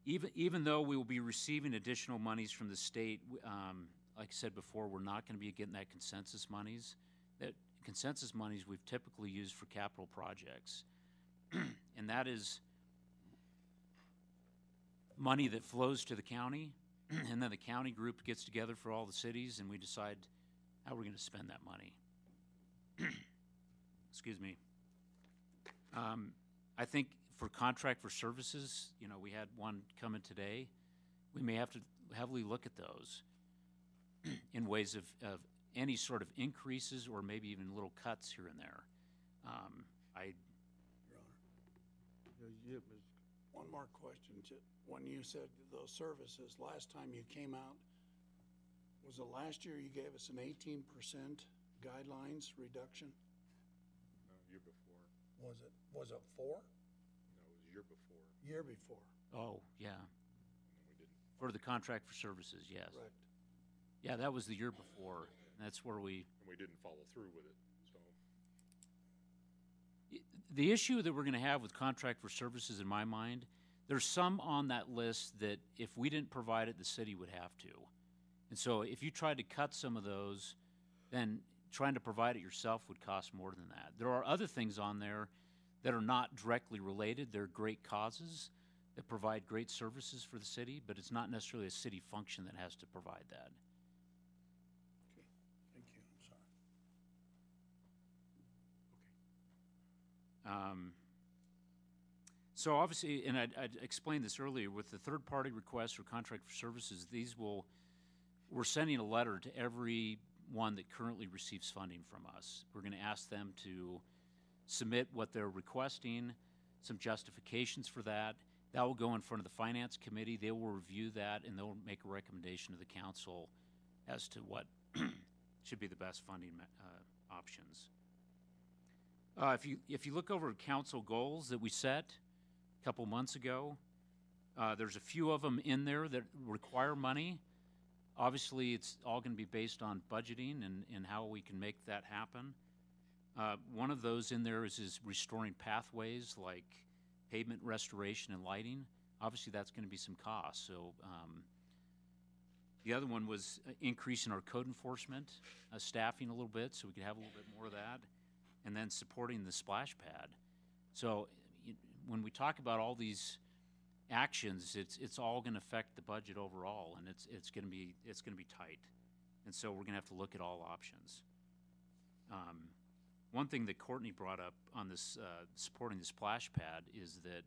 even, even though we will be receiving additional monies from the state, um, like I said before, we're not going to be getting that consensus monies. That consensus monies we've typically used for capital projects. and that is money that flows to the county, and then the county group gets together for all the cities, and we decide how we're going to spend that money. Excuse me. Um, I think for contract for services, you know, we had one coming today. We may have to heavily look at those in ways of, of any sort of increases or maybe even little cuts here and there. Um, I, Your Honor. One more question. Ju- When you said those services, last time you came out, was it last year you gave us an eighteen percent guidelines reduction? No, year before. Was it, was it four? No, it was year before, Year before, oh, yeah, and we didn't. for the contract for services, yes. correct. Yeah, that was the year before. That's where we, And we didn't follow through with it, so. the issue that we're going to have with contract for services, in my mind, there's some on that list that if we didn't provide it, the city would have to. And so if you tried to cut some of those, then trying to provide it yourself would cost more than that. There are other things on there that are not directly related. They're great causes that provide great services for the city, but it's not necessarily a city function that has to provide that. Okay, thank you, I'm sorry. Um, So obviously, and I'd, I'd explained this earlier, with the third-party requests for contract for services, these will, we're sending a letter to every one that currently receives funding from us. We're gonna ask them to submit what they're requesting, some justifications for that. That will go in front of the finance committee, they will review that, and they'll make a recommendation to the council as to what should be the best funding uh, options. Uh, if you if you look over council goals that we set couple months ago, uh, there's a few of them in there that require money. Obviously, it's all going to be based on budgeting and, and how we can make that happen. Uh, one of those in there is, is restoring pathways like pavement restoration and lighting. Obviously, that's going to be some cost. So, um, the other one was uh, increasing our code enforcement uh, staffing a little bit so we could have a little bit more of that, and then supporting the splash pad. So, when we talk about all these actions, it's it's all going to affect the budget overall, and it's it's going to be it's going to be tight, and so we're going to have to look at all options. Um, one thing that Courtney brought up on this uh, supporting the splash pad is that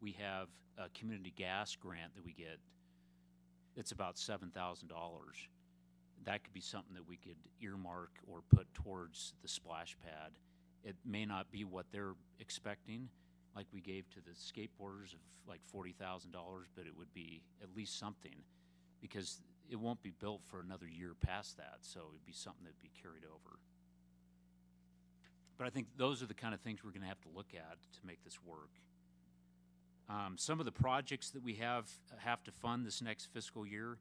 we have a community gas grant that we get. It's about seven thousand dollars. That could be something that we could earmark or put towards the splash pad. It may not be what they're expecting, like we gave to the skateboarders of like forty thousand dollars, but it would be at least something, because it won't be built for another year past that, so it'd be something that'd be carried over. But I think those are the kind of things we're gonna have to look at to make this work. Um, some of the projects that we have, have to fund this next fiscal year,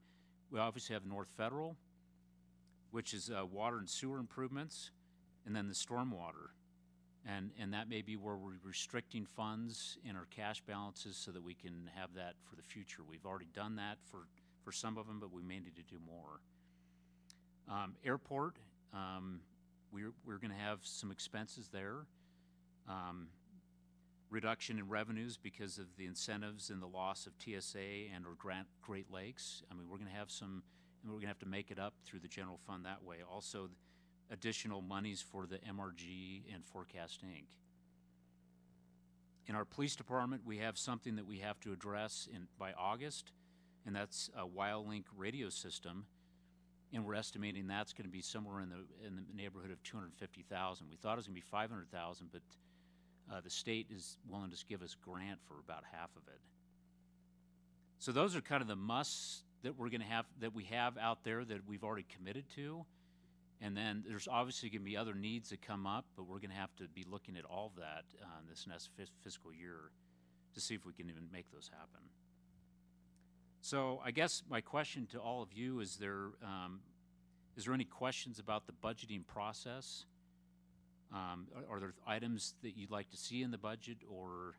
we obviously have North Federal, which is, uh, water and sewer improvements, and then the stormwater. And, and that may be where we're restricting funds in our cash balances so that we can have that for the future. We've already done that for, for some of them, but we may need to do more. Um, airport, um, we're, we're gonna have some expenses there. Um, reduction in revenues because of the incentives and the loss of TSA and or Grant, Great Lakes. I mean, we're gonna have some, and we're gonna have to make it up through the general fund that way. Also, additional monies for the MRG and Forecast Inc. In our police department, we have something that we have to address in, by August, and that's a WyoLink radio system. And we're estimating that's gonna be somewhere in the, in the neighborhood of two hundred and fifty thousand. We thought it was gonna be five hundred thousand, but, uh, the state is willing to give us grant for about half of it. So those are kind of the musts that we're gonna have, that we have out there that we've already committed to. And then there's obviously gonna be other needs that come up, but we're gonna have to be looking at all of that, uh, this next fis- fiscal year to see if we can even make those happen. So I guess my question to all of you is there, um, is there any questions about the budgeting process? Um, are, are there items that you'd like to see in the budget or,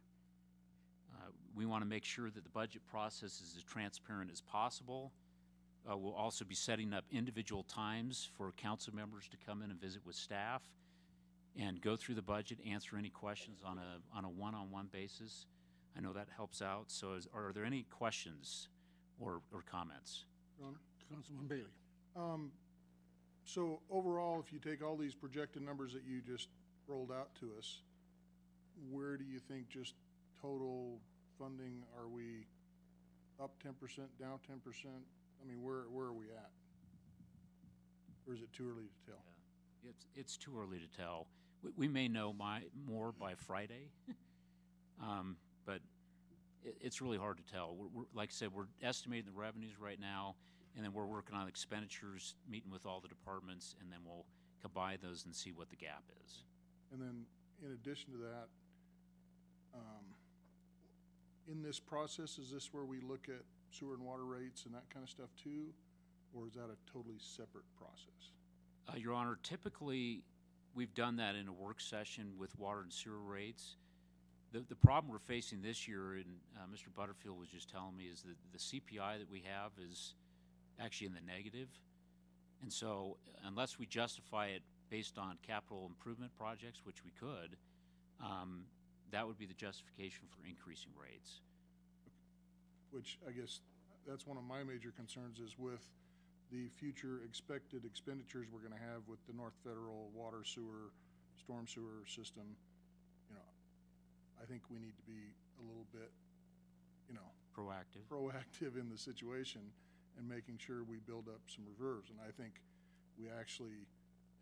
uh, we want to make sure that the budget process is as transparent as possible? Uh, we'll also be setting up individual times for council members to come in and visit with staff and go through the budget, answer any questions on a, on a one-on-one basis. I know that helps out. So is, are there any questions or, or comments? Your Honor? Councilman Bailey. Um, so overall, if you take all these projected numbers that you just rolled out to us, where do you think just total funding, are we up ten percent, down ten percent? I mean, where, where are we at? Or is it too early to tell? It's, it's too early to tell. We, we may know my, more by Friday. Um, but it, it's really hard to tell. We're, we're, like I said, we're estimating the revenues right now, and then we're working on expenditures, meeting with all the departments, and then we'll combine those and see what the gap is. And then, in addition to that, um, in this process, is this where we look at sewer and water rates and that kind of stuff too? Or is that a totally separate process? Uh, Your Honor, typically, we've done that in a work session with water and sewer rates. The, the problem we're facing this year, and uh, Mr. Butterfield was just telling me, is that the CPI that we have is actually in the negative. And so unless we justify it based on capital improvement projects, which we could, um, that would be the justification for increasing rates. Which I guess, that's one of my major concerns is with the future expected expenditures we're gonna have with the North Federal Water Sewer, Storm Sewer System. You know, I think we need to be a little bit, you know, Proactive. proactive in the situation and making sure we build up some reserves. And I think we actually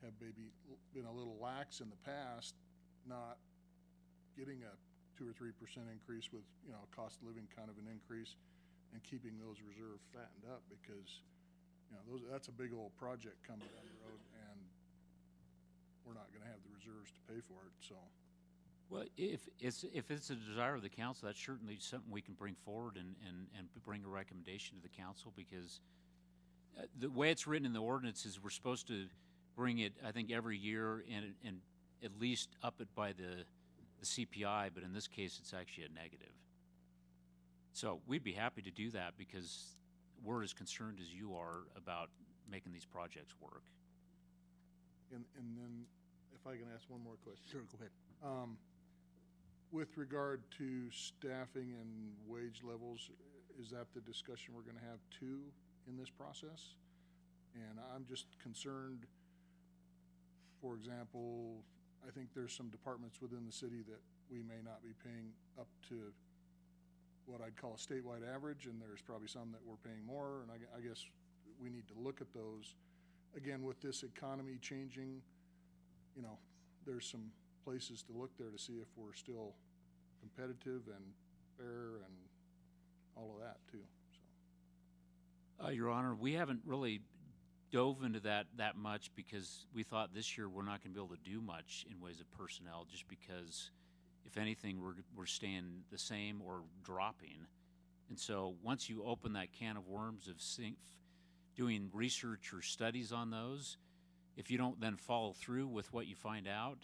have maybe been a little lax in the past, not getting a two or three percent increase with, you know, cost of living kind of an increase and keeping those reserves fattened up because You know, those, that's a big old project coming down the road, and we're not gonna have the reserves to pay for it, so. Well, if it's, if it's a desire of the council, that's certainly something we can bring forward and, and, and bring a recommendation to the council, because uh, the way it's written in the ordinance is we're supposed to bring it, I think, every year and, and at least up it by the, the CPI, but in this case, it's actually a negative. So we'd be happy to do that, because we're as concerned as you are about making these projects work. And, and then, if I can ask one more question. Sure, go ahead. Um, with regard to staffing and wage levels, is that the discussion we're gonna have too in this process? And I'm just concerned, for example, I think there's some departments within the city that we may not be paying up to what I'd call a statewide average, and there's probably some that we're paying more, and I, I guess we need to look at those. Again, with this economy changing, you know, there's some places to look there to see if we're still competitive and fair and all of that too, so. Uh, Your Honor, we haven't really dove into that that much because we thought this year we're not going to be able to do much in ways of personnel, just because, if anything, we're we're staying the same or dropping. And so, once you open that can of worms of seeing, doing research or studies on those, if you don't then follow through with what you find out,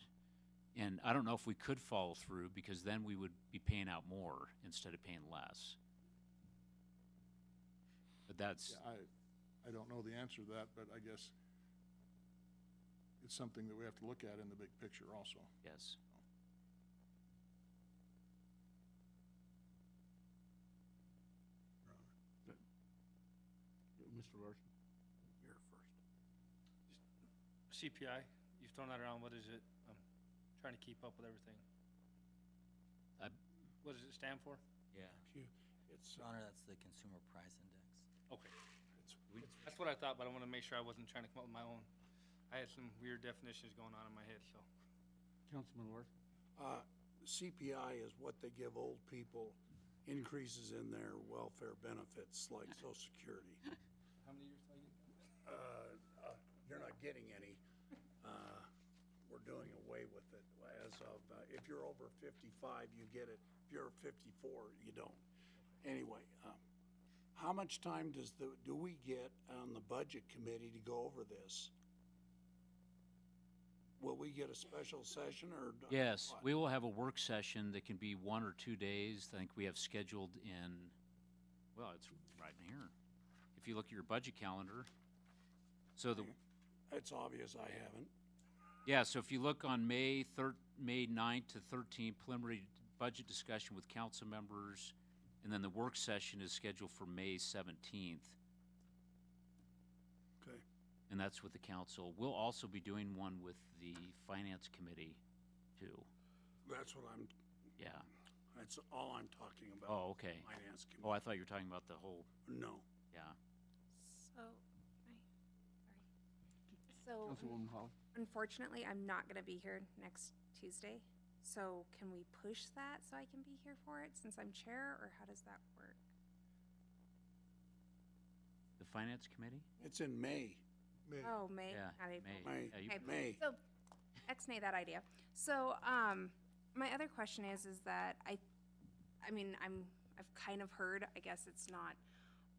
and I don't know if we could follow through because then we would be paying out more instead of paying less. But that's. Yeah, I, I don't know the answer to that, but I guess it's something that we have to look at in the big picture also. Yes. Mr. Larson? You're first. CPI, you've thrown that around, what is it? I'm trying to keep up with everything. I- What does it stand for? Yeah, It's, Your Honor, that's the Consumer Price Index. Okay. It's, That's what I thought, but I want to make sure I wasn't trying to come up with my own. I had some weird definitions going on in my head, so. Councilman Larson? uh, CPI is what they give old people increases in their welfare benefits like social security. How many years till I get? Uh, uh, you're not getting any. Uh, We're doing away with it as of, uh, if you're over fifty-five, you get it. If you're fifty-four, you don't. Anyway, um, how much time does the, do we get on the budget committee to go over this? Will we get a special session or? d- Yes, what? we will have a work session that can be one or two days. I think we have scheduled in, well, it's right in here. If you look at your budget calendar. So the, It's obvious I haven't. yeah, so if you look on May thir, May ninth to thirteenth, preliminary budget discussion with council members, and then the work session is scheduled for May seventeenth, Okay. and that's with the council. We'll also be doing one with the finance committee, too. That's what I'm, Yeah. that's all I'm talking about. Oh, okay. Finance committee. Oh. I thought you were talking about the whole, No. yeah. So, sorry. So, Councilwoman Hall? Unfortunately, I'm not going to be here next Tuesday. So can we push that so I can be here for it since I'm chair, or how does that work? The finance committee? It's in May. Oh, May, Yeah, not April. May. May. Yeah, you- Okay, May. So, ex-nay that idea. So, um, my other question is, is that I, I mean, I'm, I've kind of heard, I guess it's not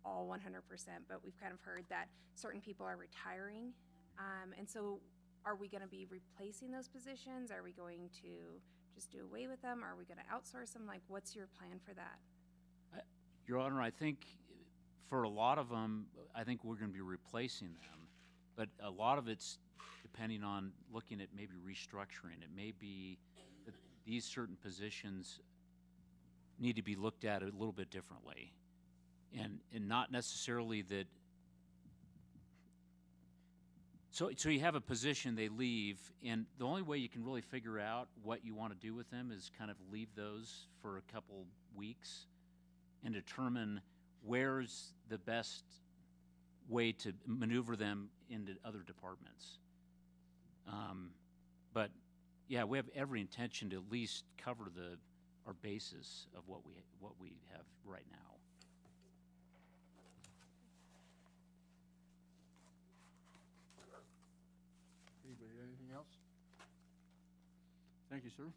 all one hundred percent, but we've kind of heard that certain people are retiring. Um, and so are we gonna be replacing those positions? Are we going to just do away with them? Are we gonna outsource them? Like, what's your plan for that? Your Honor, I think for a lot of them, I think we're going to be replacing them. But a lot of it's depending on looking at maybe restructuring. It may be that these certain positions need to be looked at a little bit differently. And, and not necessarily that, so, so you have a position, they leave, and the only way you can really figure out what you want to do with them is kind of leave those for a couple weeks and determine where's the best way to maneuver them into other departments. Um, but yeah, we have every intention to at least cover the our basis of what we what we have right now. Thank you, sir.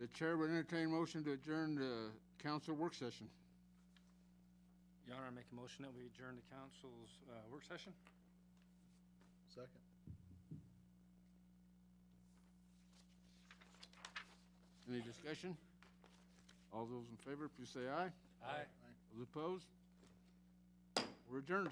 The chair would entertain motion to adjourn the council work session. Your Honor, I make a motion that we adjourn the council's, uh, work session? Second. Any discussion? All those in favor, please say aye. Aye. Those opposed? We're adjourned.